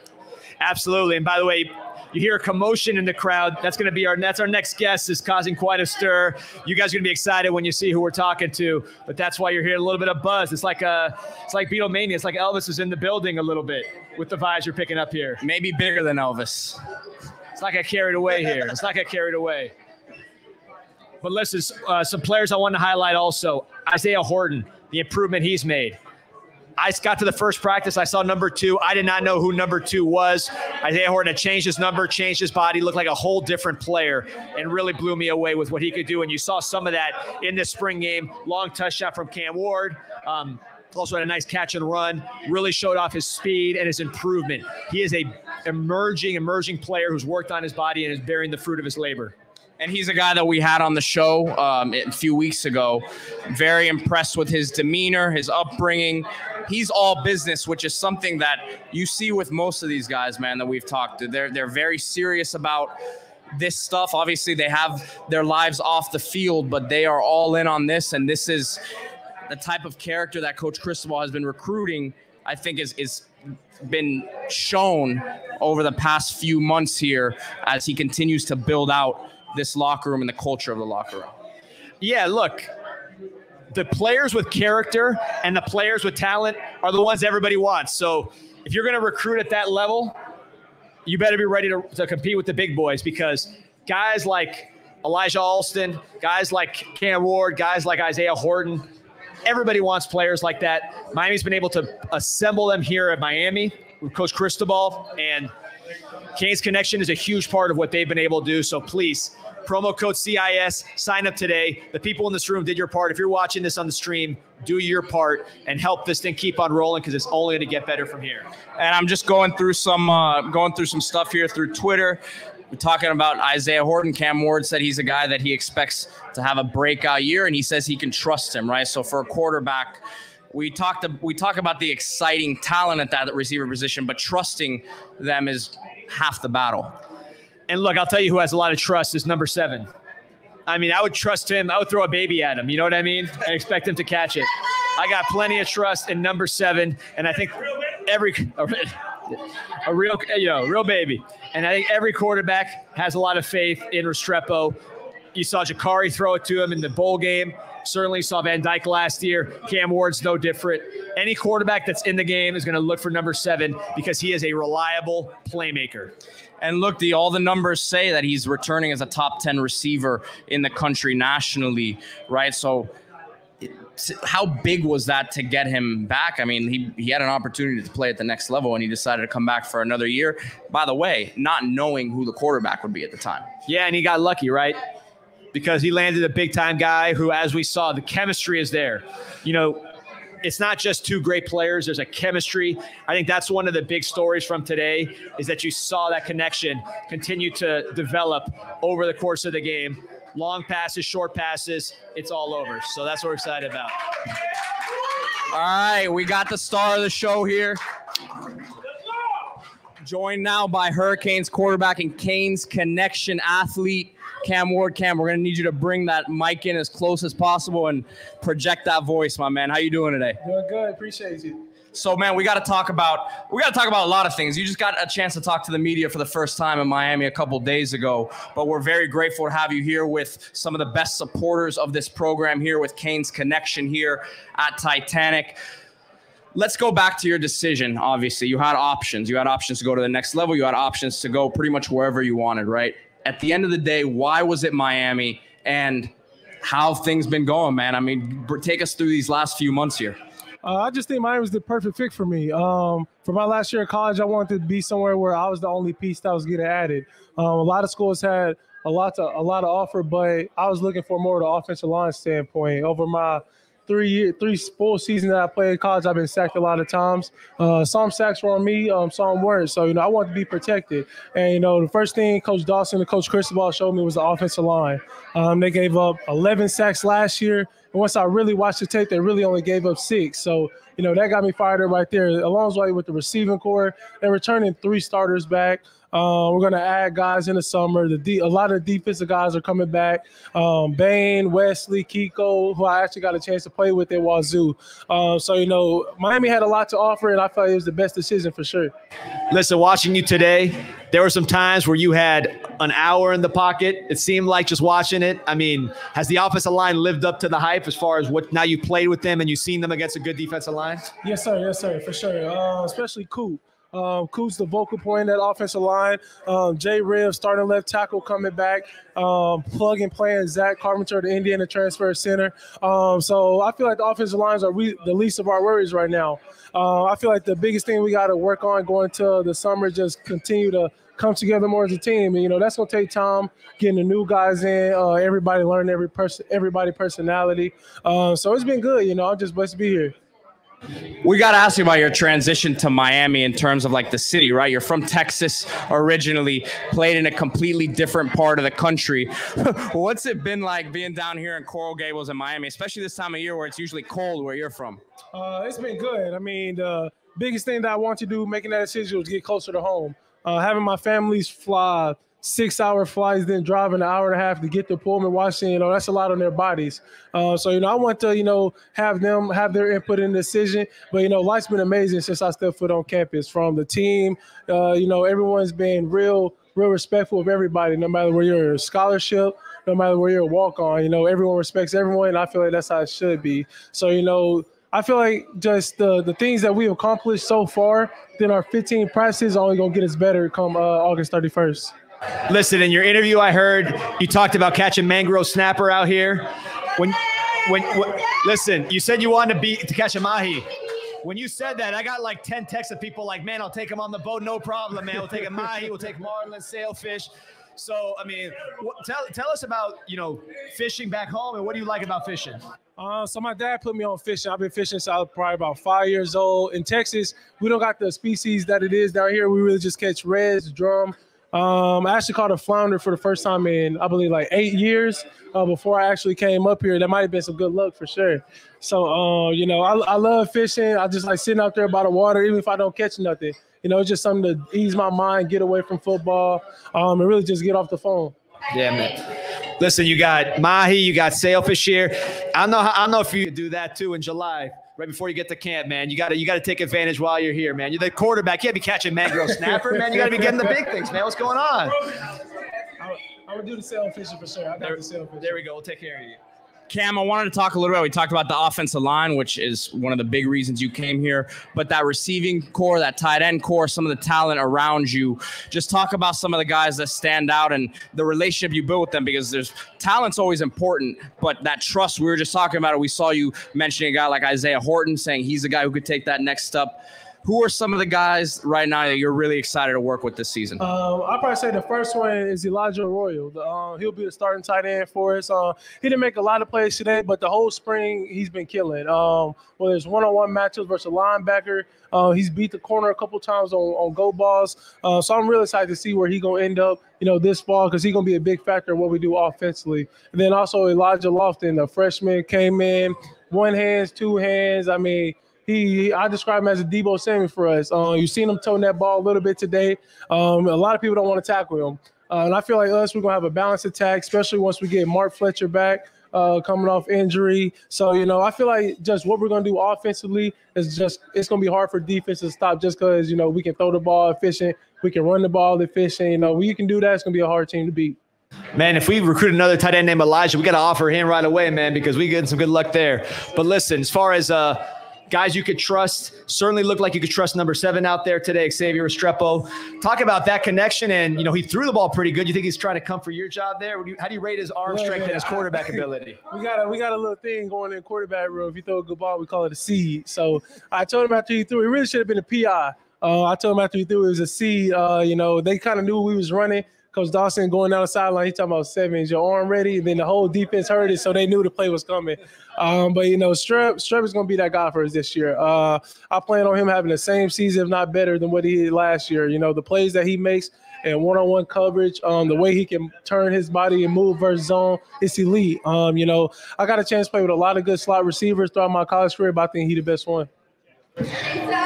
Absolutely. And by the way, you hear a commotion in the crowd. That's going to be our that's our next guest is causing quite a stir. You guys are going to be excited when you see who we're talking to. But that's why you're hearing a little bit of buzz. It's like a it's like Beatlemania. It's like Elvis is in the building a little bit with the vibes you're picking up here. Maybe bigger than Elvis. It's like I carried away here. It's like I carried away. But listen, uh, some players I want to highlight also. Isaiah Horton, the improvement he's made. I got to the first practice. I saw number two. I did not know who number two was. Isaiah Horton had changed his number, changed his body, looked like a whole different player, and really blew me away with what he could do. And you saw some of that in this spring game. Long touchdown from Cam Ward. Um, also had a nice catch and run. Really showed off his speed and his improvement. He is a emerging, emerging player who's worked on his body and is bearing the fruit of his labor and he's a guy that we had on the show um, a few weeks ago. Very impressed with his demeanor, his upbringing. He's all business, which is something that you see with most of these guys, man, that we've talked to. They're they're very serious about this stuff. Obviously, they have their lives off the field, but they are all in on this, and this is the type of character that Coach Cristobal has been recruiting. I think is is been shown over the past few months here as he continues to build out this locker room and the culture of the locker room? Yeah, look, the players with character and the players with talent are the ones everybody wants. So if you're going to recruit at that level, you better be ready to, to compete with the big boys because guys like Elijah Alston, guys like Cam Ward, guys like Isaiah Horton, everybody wants players like that. Miami's been able to assemble them here at Miami with Coach Cristobal, and Canes Connection is a huge part of what they've been able to do. So please Promo code CIS. Sign up today. The people in this room did your part. If you're watching this on the stream, do your part and help this thing keep on rolling because it's only going to get better from here. And I'm just going through some uh, going through some stuff here through Twitter. We're talking about Isaiah Horton. Cam Ward said he's a guy that he expects to have a breakout year, and he says he can trust him. Right. So for a quarterback we talked we talk about the exciting talent at that receiver position, but trusting them is half the battle. And look, I'll tell you who has a lot of trust is number seven. I mean, I would trust him. I would throw a baby at him. You know what I mean? I expect him to catch it. I got plenty of trust in number seven, and I think every A real, you know, real baby. And I think every quarterback has a lot of faith in Restrepo. You saw Jacurri throw it to him in the bowl game. Certainly saw Van Dyke last year. Cam Ward's no different. Any quarterback that's in the game is going to look for number seven because he is a reliable playmaker. And look, the all the numbers say that he's returning as a top 10 receiver in the country nationally, right? So how big was that to get him back? I mean, he, he had an opportunity to play at the next level and he decided to come back for another year. By the way, not knowing who the quarterback would be at the time. Yeah, and he got lucky, right? Because he landed a big time guy who, as we saw, the chemistry is there. You know, it's not just two great players there's a chemistry. I think that's one of the big stories from today is that you saw that connection continue to develop over the course of the game. Long passes short passes it's all over. So that's what we're excited about. All right we got the star of the show here. Joined now by hurricanes quarterback and canes connection athlete Cam Ward. Cam, we're gonna need you to bring that mic in as close as possible and project that voice, my man. How you doing today? Doing good. Appreciate you. So, man, we got to talk about we got to talk about a lot of things. You just got a chance to talk to the media for the first time in Miami a couple days ago, but we're very grateful to have you here with some of the best supporters of this program here with Canes Connection here at Titanic. Let's go back to your decision. Obviously, you had options. You had options to go to the next level. You had options to go pretty much wherever you wanted, right? At the end of the day, why was it Miami and how things been going, man? I mean, take us through these last few months here. Uh, I just think Miami was the perfect fit for me. Um, for my last year of college, I wanted to be somewhere where I was the only piece that was getting added. Um, a lot of schools had a lot to a lot to offer, but I was looking for more of the offensive line standpoint. Over my three three full seasons that I played in college, I've been sacked a lot of times. Uh, some sacks were on me, um, some weren't. So you know, I want to be protected. And you know, the first thing Coach Dawson and Coach Cristobal showed me was the offensive line. Um, they gave up 11 sacks last year, and once I really watched the tape, they really only gave up six. So you know, that got me fired up right there. Along with the receiving corps, they're returning three starters back. Uh, we're going to add guys in the summer. The a lot of defensive guys are coming back. Um, Bain, Wesley, Kiko, who I actually got a chance to play with at Wazoo. Uh, so you know, Miami had a lot to offer, and I felt it was the best decision for sure. Listen, watching you today, there were some times where you had an hour in the pocket. It seemed like just watching it. I mean, has the offensive line lived up to the hype as far as what now you played with them and you've seen them against a good defensive line? Yes, sir. Yes, sir. For sure. Uh, especially Coop. Um, Kuz, the vocal point in that offensive line. Um, Jay Riv, starting left tackle, coming back. Um, plug and playing Zach Carpenter, the Indiana transfer center. Um, so I feel like the offensive lines are re- the least of our worries right now. Uh, I feel like the biggest thing we got to work on going to the summer is just continue to come together more as a team. And you know that's gonna take time getting the new guys in, uh, everybody learning every person, everybody personality. Uh, so it's been good. You know, I'm just blessed to be here. We got to ask you about your transition to Miami in terms of like the city, right? You're from Texas originally, played in a completely different part of the country. What's it been like being down here in Coral Gables in Miami, especially this time of year where it's usually cold where you're from? Uh, it's been good. I mean, the biggest thing that I want to do making that decision was get closer to home. Uh, having my families fly six hour flights, then driving an hour and a half to get to Pullman, Washington, you know, that's a lot on their bodies. Uh, so, you know, I want to, you know, have them have their input in the decision. But, you know, life's been amazing since I stepped foot on campus from the team. Uh, you know, everyone's been real, real respectful of everybody, no matter where you're a scholarship, no matter where you're a walk on. You know, everyone respects everyone. And I feel like that's how it should be. So, you know, I feel like just the the things that we've accomplished so far, then our 15 practices are only gonna get us better come uh, August 31st. Listen, in your interview, I heard you talked about catching mangrove snapper out here. When, when, when listen, you said you wanted to be to catch a mahi. When you said that, I got like 10 texts of people like, man, I'll take him on the boat, no problem, man. We'll take a mahi, we'll take marlin, sailfish. So, I mean, tell tell us about you know fishing back home and what do you like about fishing? Uh, so my dad put me on fishing. I've been fishing since I was probably about five years old. In Texas, we don't got the species that it is down here. We really just catch reds, drum, um, I actually caught a flounder for the first time in I believe like eight years uh, before I actually came up here. That might have been some good luck for sure. So uh, you know, I, I love fishing. I just like sitting out there by the water, even if I don't catch nothing. You know, it's just something to ease my mind, get away from football, um, and really just get off the phone. Yeah, man. Listen, you got mahi, you got sailfish here. I know. I know if you could do that too in July. Right before you get to camp, man. You got to you got to take advantage while you're here, man. You're the quarterback. You can't be catching mangrove snapper, man. You got to be getting the big things, man. What's going on? I would do the sail fishing for sure. I got There, the sail fishing. there we go. We'll take care of you. Cam, I wanted to talk a little bit. We talked about the offensive line, which is one of the big reasons you came here. But that receiving corps, that tight end corps, some of the talent around you. Just talk about some of the guys that stand out and the relationship you build with them because there's talent's always important, but that trust we were just talking about it. We saw you mentioning a guy like Isaiah Horton saying he's the guy who could take that next step. Who are some of the guys right now that you're really excited to work with this season? Um, I'll probably say the first one is Elijah Royal. Uh, he'll be the starting tight end for us. Uh, he didn't make a lot of plays today, but the whole spring he's been killing. Um, whether it's one-on-one matchups versus a linebacker, uh, he's beat the corner a couple times on, on go balls. Uh, so I'm really excited to see where he's gonna end up. You know, this fall because he's gonna be a big factor in what we do offensively. And then also Elijah Lofton, the freshman, came in one hands, two hands. I mean he, I describe him as a Deebo Samuel for us. Uh, you've seen him towing that ball a little bit today. Um, a lot of people don't want to tackle him. Uh, and I feel like us, we're going to have a balanced attack, especially once we get Mark Fletcher back uh, coming off injury. So, you know, I feel like just what we're going to do offensively is just, it's going to be hard for defense to stop just because, you know, we can throw the ball efficient, we can run the ball efficient. You know, you can do that, it's going to be a hard team to beat. Man, if we recruit another tight end named Elijah, we got to offer him right away, man, because we getting some good luck there. But listen, as far as uh, guys you could trust, certainly looked like you could trust number seven out there today, Xavier Restrepo. Talk about that connection, and you know he threw the ball pretty good. You think he's trying to come for your job there? How do you rate his arm Yeah, strength yeah. and his quarterback ability? We got a we got a little thing going in quarterback room. If you throw a good ball, we call it a seed. So I told him after he threw, it really should have been a PI. Uh, I told him after he threw, it was a seed. Uh, you know, they kind of knew we was running. Coach Dawson going down the sideline, he talking about seven. Is your arm ready? And then the whole defense heard it, so they knew the play was coming. Um, but you know, Strep Strep is going to be that guy for us this year. Uh, I plan on him having the same season, if not better, than what he did last year. You know, the plays that he makes and one-on-one coverage, um, the way he can turn his body and move versus zone, it's elite. Um, you know, I got a chance to play with a lot of good slot receivers throughout my college career, but I think he the best one.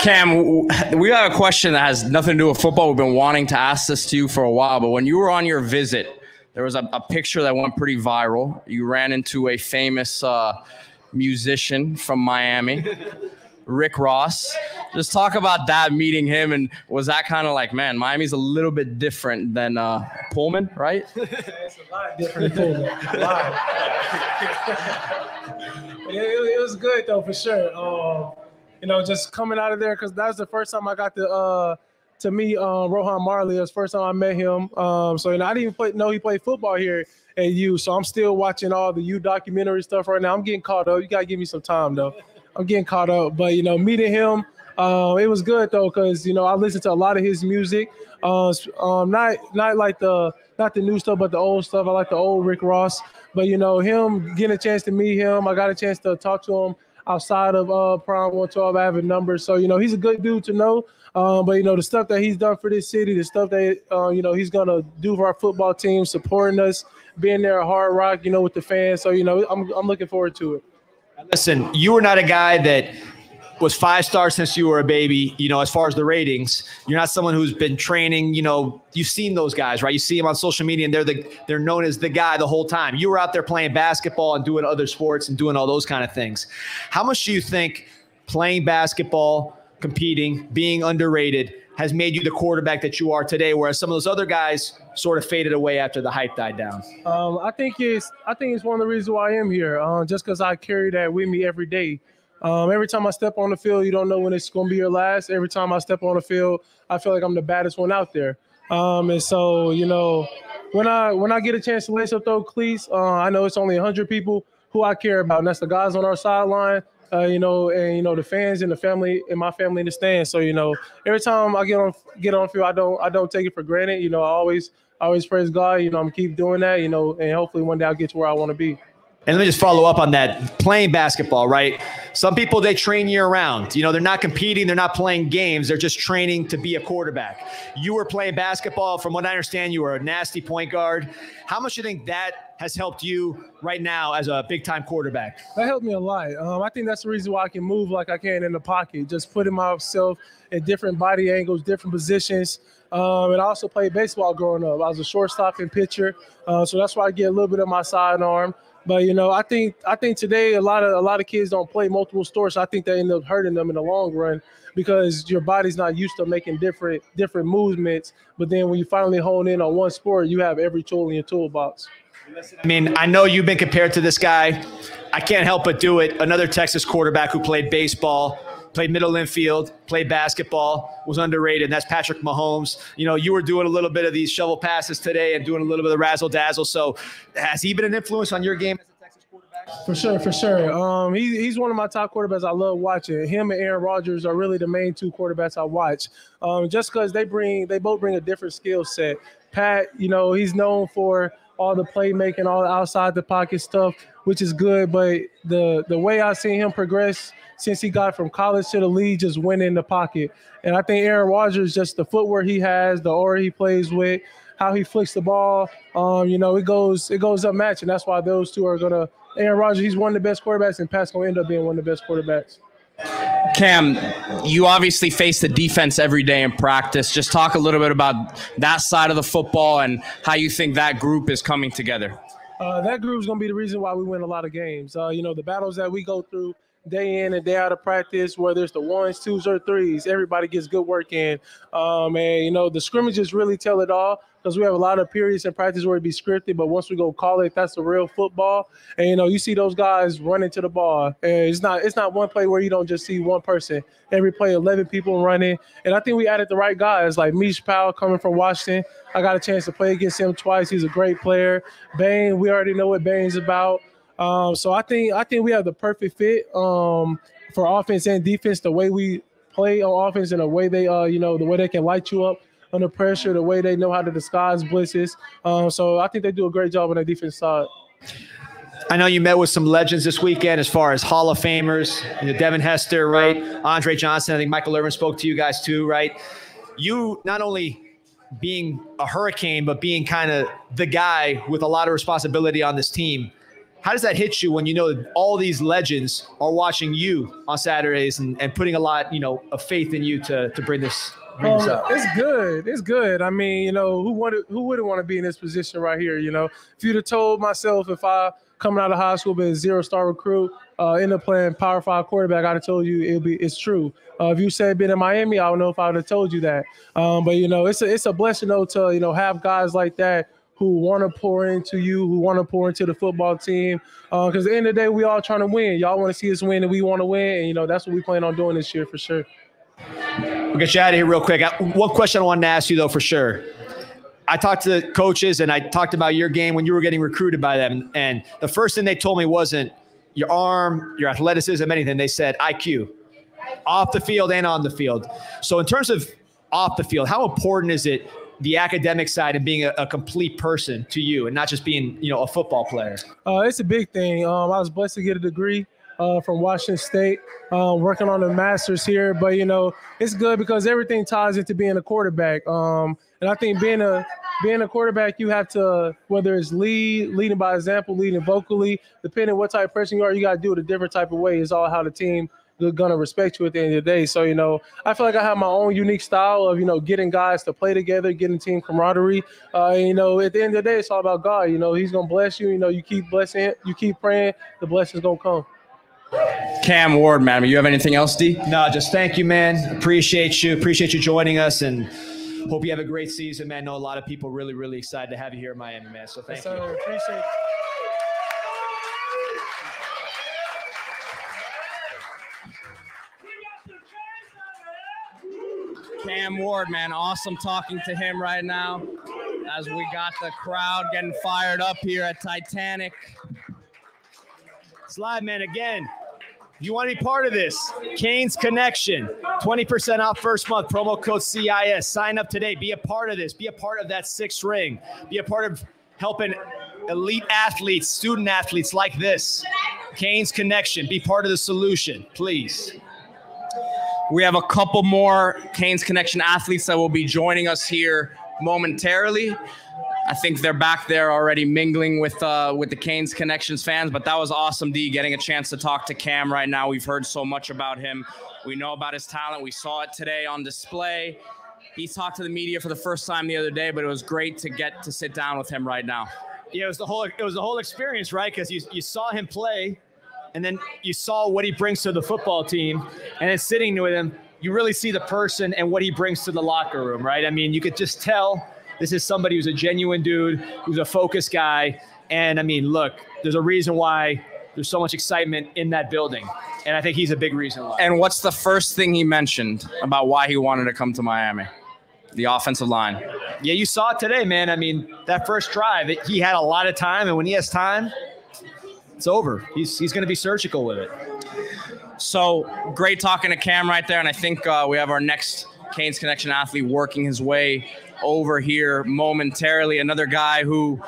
Cam, we got a question that has nothing to do with football. We've been wanting to ask this to you for a while, but when you were on your visit, there was a, a picture that went pretty viral. You ran into a famous uh, musician from Miami, Rick Ross. Just talk about that meeting him, and was that kind of like, man, Miami's a little bit different than uh, Pullman, right? It's a lot different Pullman. A lot. it, it- it was good though for sure. Um, you know, just coming out of there because that was the first time I got to uh, to meet um, Rohan Marley. It was the first time I met him. Um, so you know, I didn't even play, know he played football here at U. So I'm still watching all the U documentary stuff right now. I'm getting caught up. You gotta give me some time though. I'm getting caught up. But you know, meeting him, uh, it was good though because you know I listened to a lot of his music. Uh, um, not not like the not the new stuff, but the old stuff. I like the old Rick Ross. But you know, him getting a chance to meet him, I got a chance to talk to him outside of uh, Prime 112. I have a number, so you know he's a good dude to know. Um, but you know the stuff that he's done for this city, the stuff that uh, you know he's gonna do for our football team, supporting us, being there at Hard Rock, you know, with the fans. So you know, I'm I'm looking forward to it. Listen, you were not a guy that was five stars since you were a baby. You know, as far as the ratings, you're not someone who's been training. You know, you've seen those guys, right? You see them on social media, and they're the they're known as the guy the whole time. You were out there playing basketball and doing other sports and doing all those kind of things. How much do you think playing basketball, competing, being underrated has made you the quarterback that you are today? Whereas some of those other guys sort of faded away after the hype died down. Um, I think it's I think it's one of the reasons why I am here. Uh, just because I carry that with me every day. Um, every time I step on the field, you don't know when it's going to be your last. Every time I step on the field, I feel like I'm the baddest one out there. Um, and so you know, when I when I get a chance to lace up those cleats, uh, I know it's only hundred people who I care about, and that's the guys on our sideline. Uh, you know, and you know the fans and the family and my family in the stands. So you know, every time I get on get on field, I don't I don't take it for granted. You know, I always I always praise God. You know, I'm keep doing that. You know, and hopefully one day I'll get to where I want to be. And let me just follow up on that. Playing basketball, right? Some people they train year round. You know, they're not competing, they're not playing games, they're just training to be a quarterback. You were playing basketball, from what I understand, you were a nasty point guard. How much do you think that has helped you right now as a big time quarterback? That helped me a lot. Um, I think that's the reason why I can move like I can in the pocket, just putting myself in different body angles, different positions. Um, and I also played baseball growing up. I was a shortstop and pitcher, uh, so that's why I get a little bit of my sidearm. But you know, I think I think today a lot of a lot of kids don't play multiple sports. So I think they end up hurting them in the long run because your body's not used to making different different movements. But then when you finally hone in on one sport, you have every tool in your toolbox. I mean, I know you've been compared to this guy. I can't help but do it. Another Texas quarterback who played baseball, played middle infield, played basketball, was underrated. That's Patrick Mahomes. You know, you were doing a little bit of these shovel passes today and doing a little bit of the razzle dazzle. So, has he been an influence on your game? As a Texas quarterback? For sure, for sure. Um, he, he's one of my top quarterbacks. I love watching him and Aaron Rodgers are really the main two quarterbacks I watch. Um, just because they bring, they both bring a different skill set. Pat, you know, he's known for all the playmaking, all the outside the pocket stuff, which is good. But the the way I've seen him progress since he got from college to the league, just went in the pocket. And I think Aaron Rodgers, just the footwork he has, the aura he plays with, how he flicks the ball, um, you know, it goes it goes up match, and that's why those two are gonna. Aaron Rodgers, he's one of the best quarterbacks, and Pat's gonna end up being one of the best quarterbacks. Cam, you obviously face the defense every day in practice. Just talk a little bit about that side of the football and how you think that group is coming together. Uh, that group is going to be the reason why we win a lot of games. Uh, you know, the battles that we go through day in and day out of practice, whether it's the ones, twos, or threes, everybody gets good work in. Um, and, you know, the scrimmages really tell it all because we have a lot of periods in practice where it be scripted, but once we go call it, that's the real football. And you know, you see those guys running to the ball. And it's not it's not one play where you don't just see one person. Every play, eleven people running. And I think we added the right guys like Mish Powell coming from Washington. I got a chance to play against him twice. He's a great player. Bain, we already know what Bain's about. Um, so I think I think we have the perfect fit um, for offense and defense. The way we play on offense and the way they uh you know the way they can light you up under pressure, the way they know how to disguise blitzes. Um, so I think they do a great job on the defense side. I know you met with some legends this weekend as far as Hall of Famers, you know, Devin Hester, right? Andre Johnson. I think Michael Irvin spoke to you guys too, right? You not only being a hurricane, but being kind of the guy with a lot of responsibility on this team. How does that hit you when you know that all these legends are watching you on Saturdays and, and putting a lot, you know, of faith in you to to bring this um, it's good. It's good. I mean, you know, who wanted who wouldn't want to be in this position right here? You know, if you'd have told myself if I coming out of high school been a zero star recruit, uh, end up playing power five quarterback, I'd have told you it'll be it's true. Uh, if you said been in Miami, I don't know if I would have told you that. Um, but you know, it's a it's a blessing though to you know have guys like that who want to pour into you, who want to pour into the football team. Because uh, at the end of the day, we all trying to win. Y'all want to see us win, and we want to win. And you know, that's what we plan on doing this year for sure. We'll get you out of here real quick. One question I wanted to ask you though, for sure. I talked to the coaches and I talked about your game when you were getting recruited by them. And the first thing they told me wasn't your arm, your athleticism, anything. They said IQ, off the field and on the field. So, in terms of off the field, how important is it the academic side and being a, a, complete person to you and not just being you know a football player uh, it's a big thing um, i was blessed to get a degree uh, from Washington State, uh, working on the masters here. But you know, it's good because everything ties into being a quarterback. Um, and I think being a being a quarterback, you have to whether it's lead, leading by example, leading vocally, depending what type of person you are, you got to do it a different type of way. It's all how the team gonna respect you at the end of the day. So you know, I feel like I have my own unique style of you know getting guys to play together, getting team camaraderie. Uh, and, you know, at the end of the day, it's all about God. You know, He's gonna bless you. You know, you keep blessing, you keep praying, the blessings gonna come. Cam Ward, man. You have anything else, D? No, just thank you, man. Appreciate you. Appreciate you joining us, and hope you have a great season, man. I know a lot of people really, really excited to have you here in Miami, man. So thank yes, you. Sir. Appreciate it. Cam Ward, man, awesome talking to him right now as we got the crowd getting fired up here at Titanic. Slide man again. You want to be part of this, Canes Connection, 20% off first month, promo code CIS. Sign up today. Be a part of this. Be a part of that sixth ring. Be a part of helping elite athletes, student athletes like this. Canes Connection. Be part of the solution, please. We have a couple more Canes Connection athletes that will be joining us here momentarily. I think they're back there already mingling with uh, with the Canes Connections fans. But that was awesome, D, getting a chance to talk to Cam right now. We've heard so much about him. We know about his talent. We saw it today on display. He talked to the media for the first time the other day, but it was great to get to sit down with him right now. Yeah, it was the whole it was the whole experience, right? Because you you saw him play, and then you saw what he brings to the football team, and then sitting with him, you really see the person and what he brings to the locker room, right? I mean, you could just tell this is somebody who's a genuine dude, who's a focused guy, and I mean, look, there's a reason why there's so much excitement in that building, and I think he's a big reason why. And what's the first thing he mentioned about why he wanted to come to Miami? The offensive line. Yeah, you saw it today, man. I mean, that first drive, it, he had a lot of time, and when he has time, it's over. He's he's going to be surgical with it. So great talking to Cam right there, and I think uh, we have our next Canes Connection athlete working his way over here momentarily. Another guy who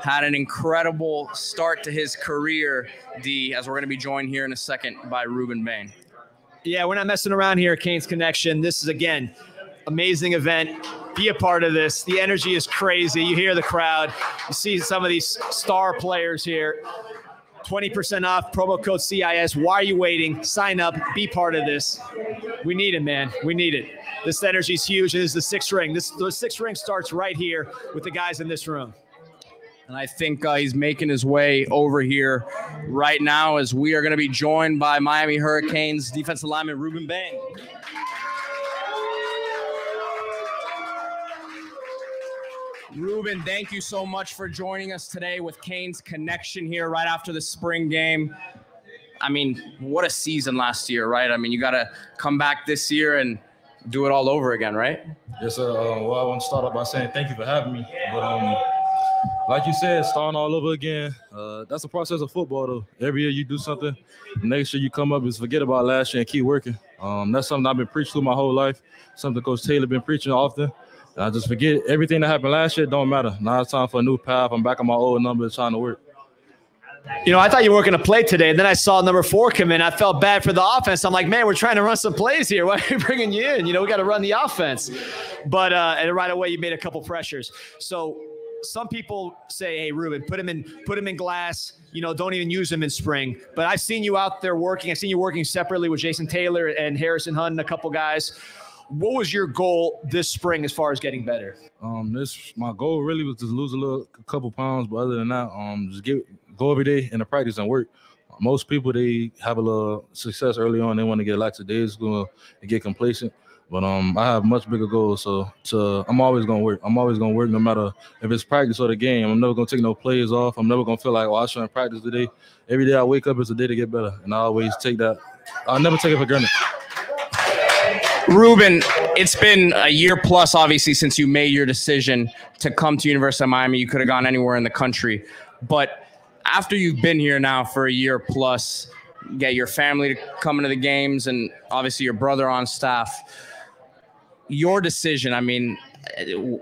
had an incredible start to his career, D, as we're going to be joined here in a second by Rueben Bain. Yeah, we're not messing around here, Canes Connection. This is, again, amazing event. Be a part of this. The energy is crazy. You hear the crowd. You see some of these star players here. 20% off, promo code CIS. Why are you waiting? Sign up, be part of this. We need it, man. We need it. This energy is huge. This is the sixth ring. This the sixth ring starts right here with the guys in this room. And I think uh, he's making his way over here right now as we are going to be joined by Miami Hurricanes defensive lineman Rueben Bain. Rueben, thank you so much for joining us today with Canes Connection here right after the spring game. I mean, what a season last year, right? I mean, you got to come back this year and do it all over again, right? Yes, sir. Uh, well, I want to start off by saying thank you for having me. But um, like you said, starting all over again. Uh, that's the process of football, though. Every year you do something, next year you come up is forget about last year and keep working. Um, that's something I've been preaching through my whole life. Something Coach Taylor been preaching often. I just forget everything that happened last year. Don't matter. Now it's time for a new path. I'm back on my old number, trying to work. You know, I thought you weren't going to play today. And then I saw number four come in. I felt bad for the offense. I'm like, man, we're trying to run some plays here. Why are we bringing you in? You know, we got to run the offense. But uh, and right away, you made a couple pressures. So some people say, "Hey, Rueben, put him in, put him in glass. You know, don't even use him in spring." But I've seen you out there working. I've seen you working separately with Jason Taylor and Harrison Hunt and a couple guys. What was your goal this spring as far as getting better? Um, this my goal really was to lose a little, a couple pounds, but other than that, um, just get go every day in the practice and work. Most people they have a little success early on. They want to get lackadaisical and get complacent. But um, I have much bigger goals. So to, I'm always gonna work. I'm always gonna work, no matter if it's practice or the game. I'm never gonna take no plays off. I'm never gonna feel like, oh, I shouldn't practice today. Every day I wake up is a day to get better, and I always take that. I'll never take it for granted. Rueben, it's been a year plus, obviously, since you made your decision to come to University of Miami. You could have gone anywhere in the country, but after you've been here now for a year plus, get your family to come into the games, and obviously your brother on staff. Your decision, I mean,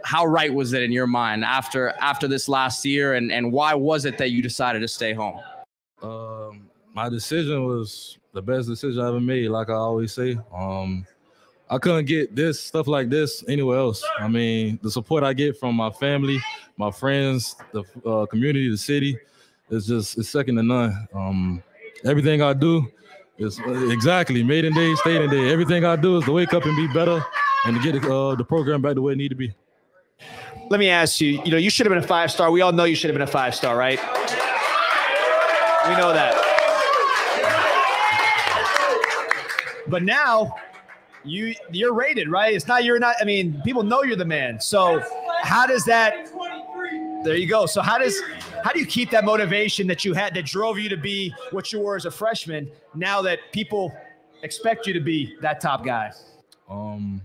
how right was it in your mind after after this last year, and and why was it that you decided to stay home? Um, my decision was the best decision I ever made. Like I always say, um, I couldn't get this stuff like this anywhere else. I mean, the support I get from my family, my friends, the uh, community, the city, it's just it's second to none. Um, everything I do is uh, exactly maiden day, staying day. Everything I do is to wake up and be better and to get uh, the program back the way it need to be. Let me ask you. You know, you should have been a five star. We all know you should have been a five star, right? We know that. But now you you're rated, right? It's not you're not. I mean, people know you're the man. So how does that? There you go. So how does how do you keep that motivation that you had that drove you to be what you were as a freshman? Now that people expect you to be that top guy. Um,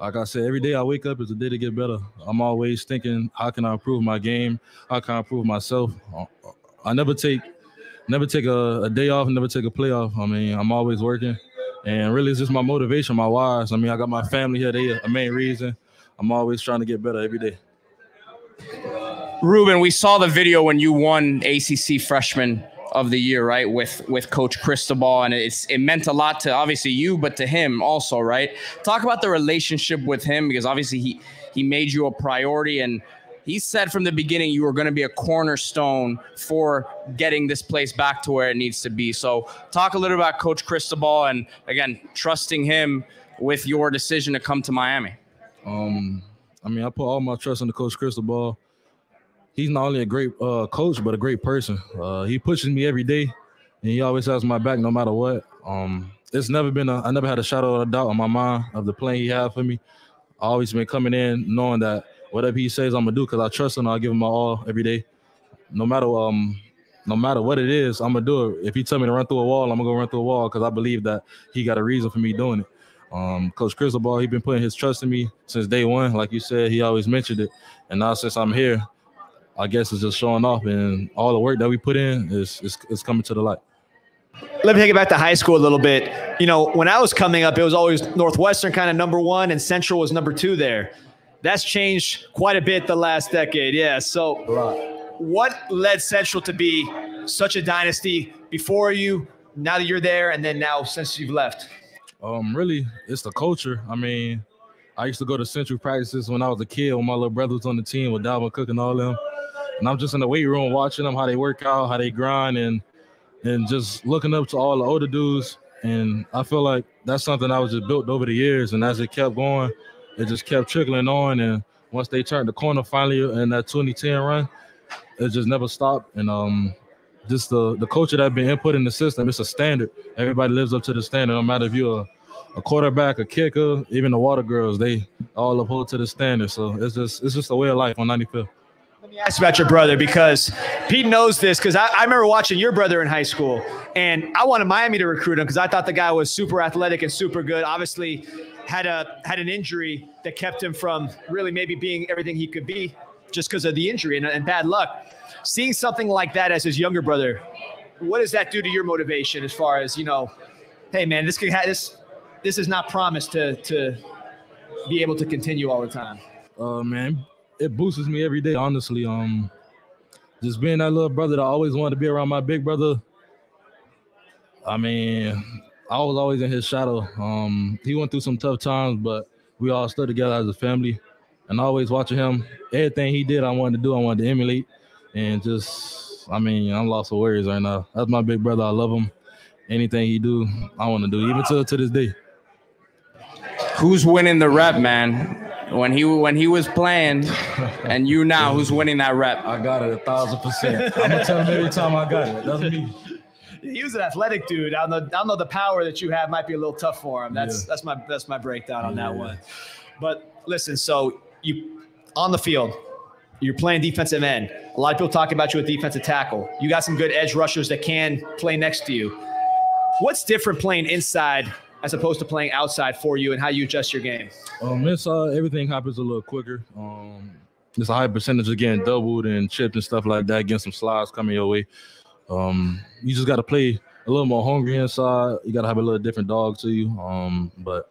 like I said, every day I wake up is a day to get better. I'm always thinking, how can I improve my game? How can I improve myself? I never take, never take a, a day off, never take a play off. I mean, I'm always working. And really, it's just my motivation, my whys. I mean, I got my family here. They a main reason. I'm always trying to get better every day. Rueben, we saw the video when you won ACC Freshman of the Year, right? With with Coach Cristobal, and it's it meant a lot to obviously you, but to him also, right? Talk about the relationship with him because obviously he he made you a priority and he said from the beginning you were going to be a cornerstone for getting this place back to where it needs to be. So, talk a little about Coach Cristobal and again, trusting him with your decision to come to Miami. Um, I mean, I put all my trust in the Coach Cristobal. he's not only a great uh, coach but a great person. Uh, he pushes me every day, and he always has my back no matter what. Um, it's never been a I never had a shadow of a doubt on my mind of the plan he had for me. I always been coming in knowing that whatever he says I'm gonna do because I trust him. I give him my all every day, no matter um no matter what it is, I'm gonna do it. If he tell me to run through a wall, I'm gonna go run through a wall because I believe that he got a reason for me doing it. Um, Coach Cristobal, he been putting his trust in me since day one. Like you said, he always mentioned it, and now since I'm here, I guess it's just showing off, and all the work that we put in is is, is coming to the light. Let me take it back to high school a little bit. You know, when I was coming up, it was always Northwestern kind of number one, and Central was number two there. That's changed quite a bit the last decade. Yeah. So, what led Central to be such a dynasty before you, now that you're there, and then now since you've left? Um, really, it's the culture. I mean, I used to go to Central practices when I was a kid when my little brother was on the team with Dalvin Cook and all of them. And I'm just in the weight room watching them how they work out, how they grind, and and just looking up to all the older dudes. And I feel like that's something I was just built over the years. And as it kept going, it just kept trickling on. And once they turned the corner finally in that 2010 run, it just never stopped. And um, just the the culture that been input in the system, it's a standard. Everybody lives up to the standard, no matter if you're a, a quarterback, a kicker, even the water girls, they all uphold to the standard. So it's just it's just a way of life on 95th. Let me ask about your brother because Pete knows this because I, I, remember watching your brother in high school and I wanted Miami to recruit him because I thought the guy was super athletic and super good. Obviously, had a had an injury that kept him from really maybe being everything he could be just because of the injury and, and bad luck. Seeing something like that as his younger brother, what does that do to your motivation as far as you know? Hey man, this could have this this is not promised to to be able to continue all the time. Uh man, it boosts me every day. Honestly, um, just being that little brother that I always wanted to be around my big brother. I mean, I was always in his shadow. Um, he went through some tough times, but we all stood together as a family. And always watching him, everything he did, I wanted to do, I wanted to emulate, and just, I mean, I'm lost for words right now. That's my big brother. I love him. Anything he do, I want to do, even to to this day. Who's winning the rep, man? when he when he was playing, and you now who's winning that rep? I got it a thousand percent. I'm gonna tell him every time I got it. That's me. He was an athletic dude. I know, I know the power that you have might be a little tough for him. That's yeah. that's my that's my breakdown on yeah. that one. But listen, so you on the field, you're playing defensive end. A lot of people talk about you at defensive tackle. You got some good edge rushers that can play next to you. What's different playing inside as opposed to playing outside for you and how you adjust your game? Um, inside, everything happens a little quicker. Um, it's a high percentage of getting doubled and chipped and stuff like that, getting some slides coming your way. Um, you just got to play a little more hungry inside. You got to have a little different dog to you. Um, but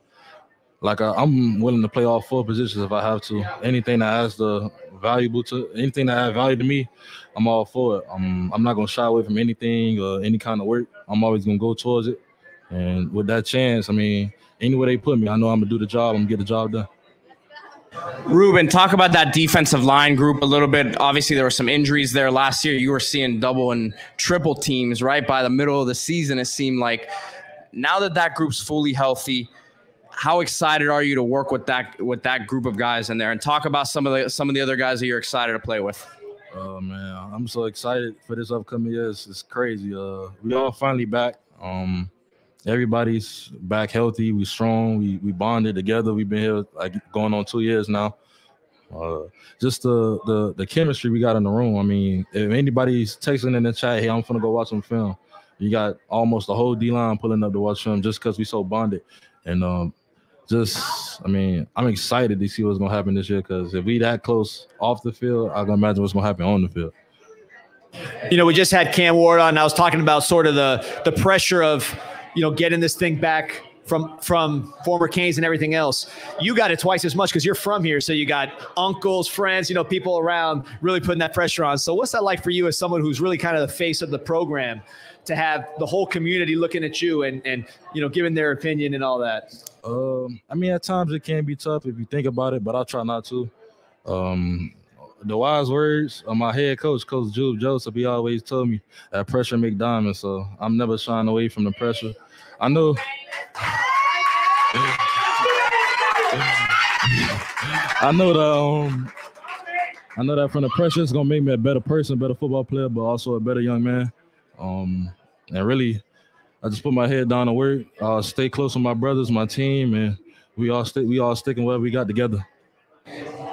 like I, am willing to play all four positions if I have to. Anything that has the valuable to anything that has value to me, I'm all for it. I'm I'm not gonna shy away from anything or any kind of work. I'm always gonna go towards it. And with that chance, I mean, anywhere they put me, I know I'm gonna do the job. I'm gonna get the job done. Rueben, talk about that defensive line group a little bit. Obviously, there were some injuries there last year. You were seeing double and triple teams right by the middle of the season. It seemed like now that that group's fully healthy, how excited are you to work with that with that group of guys in there? And talk about some of the some of the other guys that you're excited to play with. Oh man, I'm so excited for this upcoming year. It's, it's crazy. Uh, we all finally back. Um, everybody's back healthy. We strong. We we bonded together. We've been here like going on two years now. Uh, just the the the chemistry we got in the room. I mean, if anybody's texting in the chat, hey, I'm gonna go watch some film. You got almost the whole D line pulling up to watch film just because we so bonded. And um, just I mean, I'm excited to see what's gonna happen this year because if we that close off the field, I can imagine what's gonna happen on the field. You know, we just had Cam Ward on. I was talking about sort of the the pressure of you know, getting this thing back from from former Canes and everything else. You got it twice as much because you're from here, so you got uncles, friends, you know, people around really putting that pressure on. So what's that like for you as someone who's really kind of the face of the program to have the whole community looking at you and and you know giving their opinion and all that? Um, I mean, at times it can be tough if you think about it, but I'll try not to. Um, the wise words of my head coach, Coach Jube Joseph, he always told me that pressure make diamonds. So I'm never shying away from the pressure. I know. I know the um, I know that from the pressure, it's gonna make me a better person, better football player, but also a better young man. Um, and really, I just put my head down and work. Uh, stay close with my brothers, my team, and we all stick. We all sticking what we got together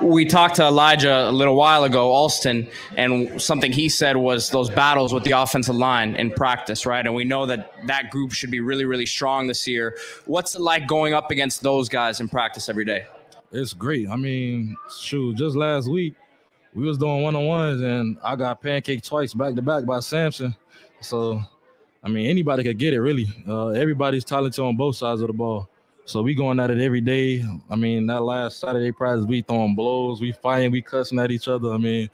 we talked to Elijah a little while ago, Alston, and something he said was those battles with the offensive line in practice, right? And we know that that group should be really, really strong this year. What's it like going up against those guys in practice every day? It's great. I mean, shoot, just last week we was doing one on ones, and I got pancaked twice back to back by Samson. So, I mean, anybody could get it. Really, uh, everybody's talented on both sides of the ball. So we going at it every day. I mean, that last Saturday practice, we throwing blows, we fighting, we cussing at each other. I mean,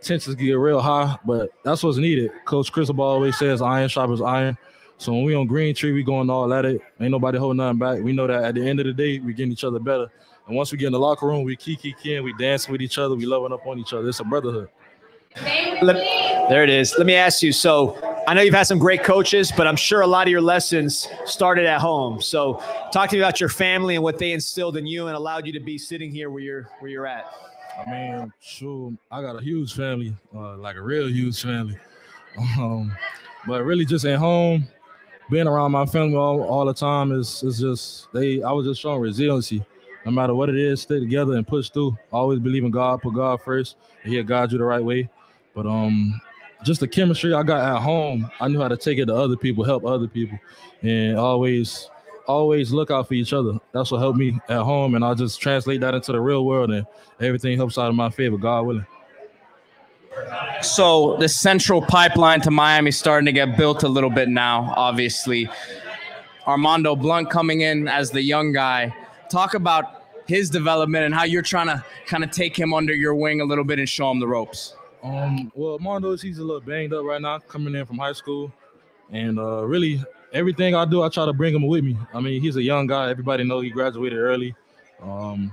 tensions get real high, but that's what's needed. Coach Cristobal always says iron sharpens iron. So when we on Greentree, we going all at it. Ain't nobody holding nothing back. We know that at the end of the day, we getting each other better. And once we get in the locker room, we kiki kicking, we dancing with each other, we loving up on each other. It's a brotherhood. Let, there it is. Let me ask you. So I know you've had some great coaches, but I'm sure a lot of your lessons started at home. So talk to me about your family and what they instilled in you and allowed you to be sitting here where you're where you're at. I mean, sure, I got a huge family, uh, like a real huge family. Um, but really, just at home, being around my family all, all the time is is just they. I was just showing resiliency. No matter what it is, stay together and push through. Always believe in God, put God first, and He'll guide you the right way. But um, just the chemistry I got at home, I knew how to take it to other people, help other people, and always, always look out for each other. That's what helped me at home, and I just translate that into the real world, and everything helps out in my favor, God willing. So the central pipeline to Miami is starting to get built a little bit now. Obviously, Armondo Blount coming in as the young guy. Talk about his development and how you're trying to kind of take him under your wing a little bit and show him the ropes. Um, well, Mondo, he's a little banged up right now, coming in from high school, and uh, really everything I do, I try to bring him with me. I mean, he's a young guy. Everybody know he graduated early, um,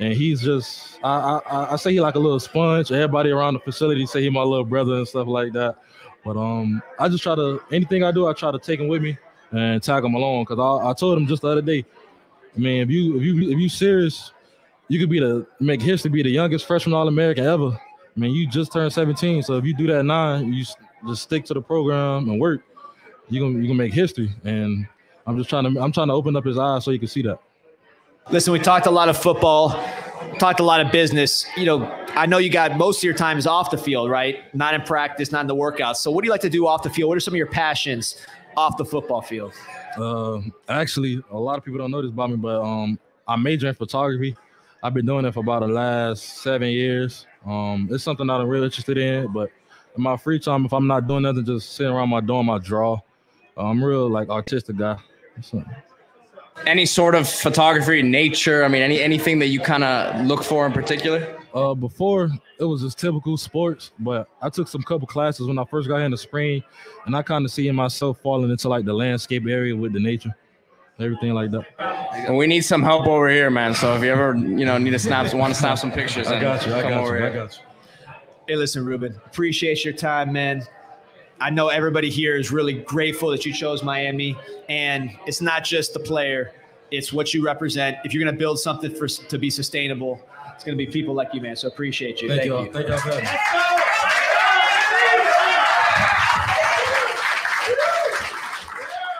and he's just I, I I say he like a little sponge. Everybody around the facility say he my little brother and stuff like that. But um, I just try to anything I do, I try to take him with me and tag him along. Cause I, I told him just the other day, I mean, if you if you if you serious, you could be the make history, be the youngest freshman All American ever I mean, you just turned 17, so if you do that nine, you just stick to the program and work. You gonna you gonna make history, and I'm just trying to I'm trying to open up his eyes so you can see that. Listen, we talked a lot of football, talked a lot of business. You know, I know you got most of your time is off the field, right? Not in practice, not in the workouts. So, what do you like to do off the field? What are some of your passions off the football field? Uh, actually, a lot of people don't know this about me, but um, I major in photography. I've been doing it for about the last seven years. Um, it's something that I'm really interested in, but in my free time, if I'm not doing nothing, just sitting around my dorm, I draw. I'm real like artistic guy. So. Any sort of photography, nature. I mean, any anything that you kind of look for in particular. Uh, before it was just typical sports, but I took some couple classes when I first got here in the spring, and I kind of see myself falling into like the landscape area with the nature everything like that. And we need some help over here, man. So if you ever, you know, need to snap, want to snap some pictures, I got you. I got you. Here. I got you. Hey, listen, Rueben. Appreciate your time, man. I know everybody here is really grateful that you chose Miami, and it's not just the player; it's what you represent. If you're going to build something for to be sustainable, it's going to be people like you, man. So appreciate you. Thank, Thank you. Thank you.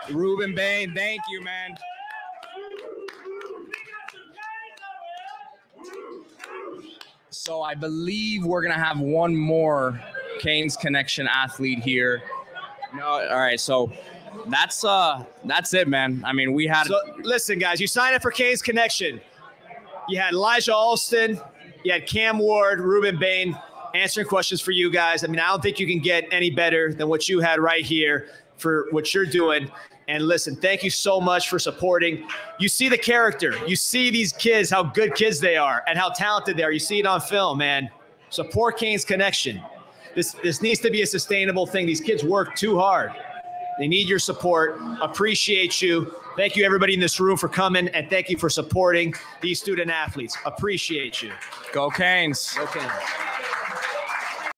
Rueben Bain, thank you, man. So I believe we're gonna have one more Canes Connection athlete here. No, all right. So that's uh that's it, man. I mean, we had. So listen, guys, you signed up for Canes Connection. You had Elijah Alston, you had Cam Ward, Rueben Bain answering questions for you guys. I mean, I don't think you can get any better than what you had right here for what you're doing. And listen, thank you so much for supporting. You see the character. You see these kids, how good kids they are and how talented they are. You see it on film, man. Support Canes Connection. This this needs to be a sustainable thing. These kids work too hard. They need your support. Appreciate you. Thank you, everybody in this room, for coming, and thank you for supporting these student athletes. Appreciate you. Go Canes. Go Canes.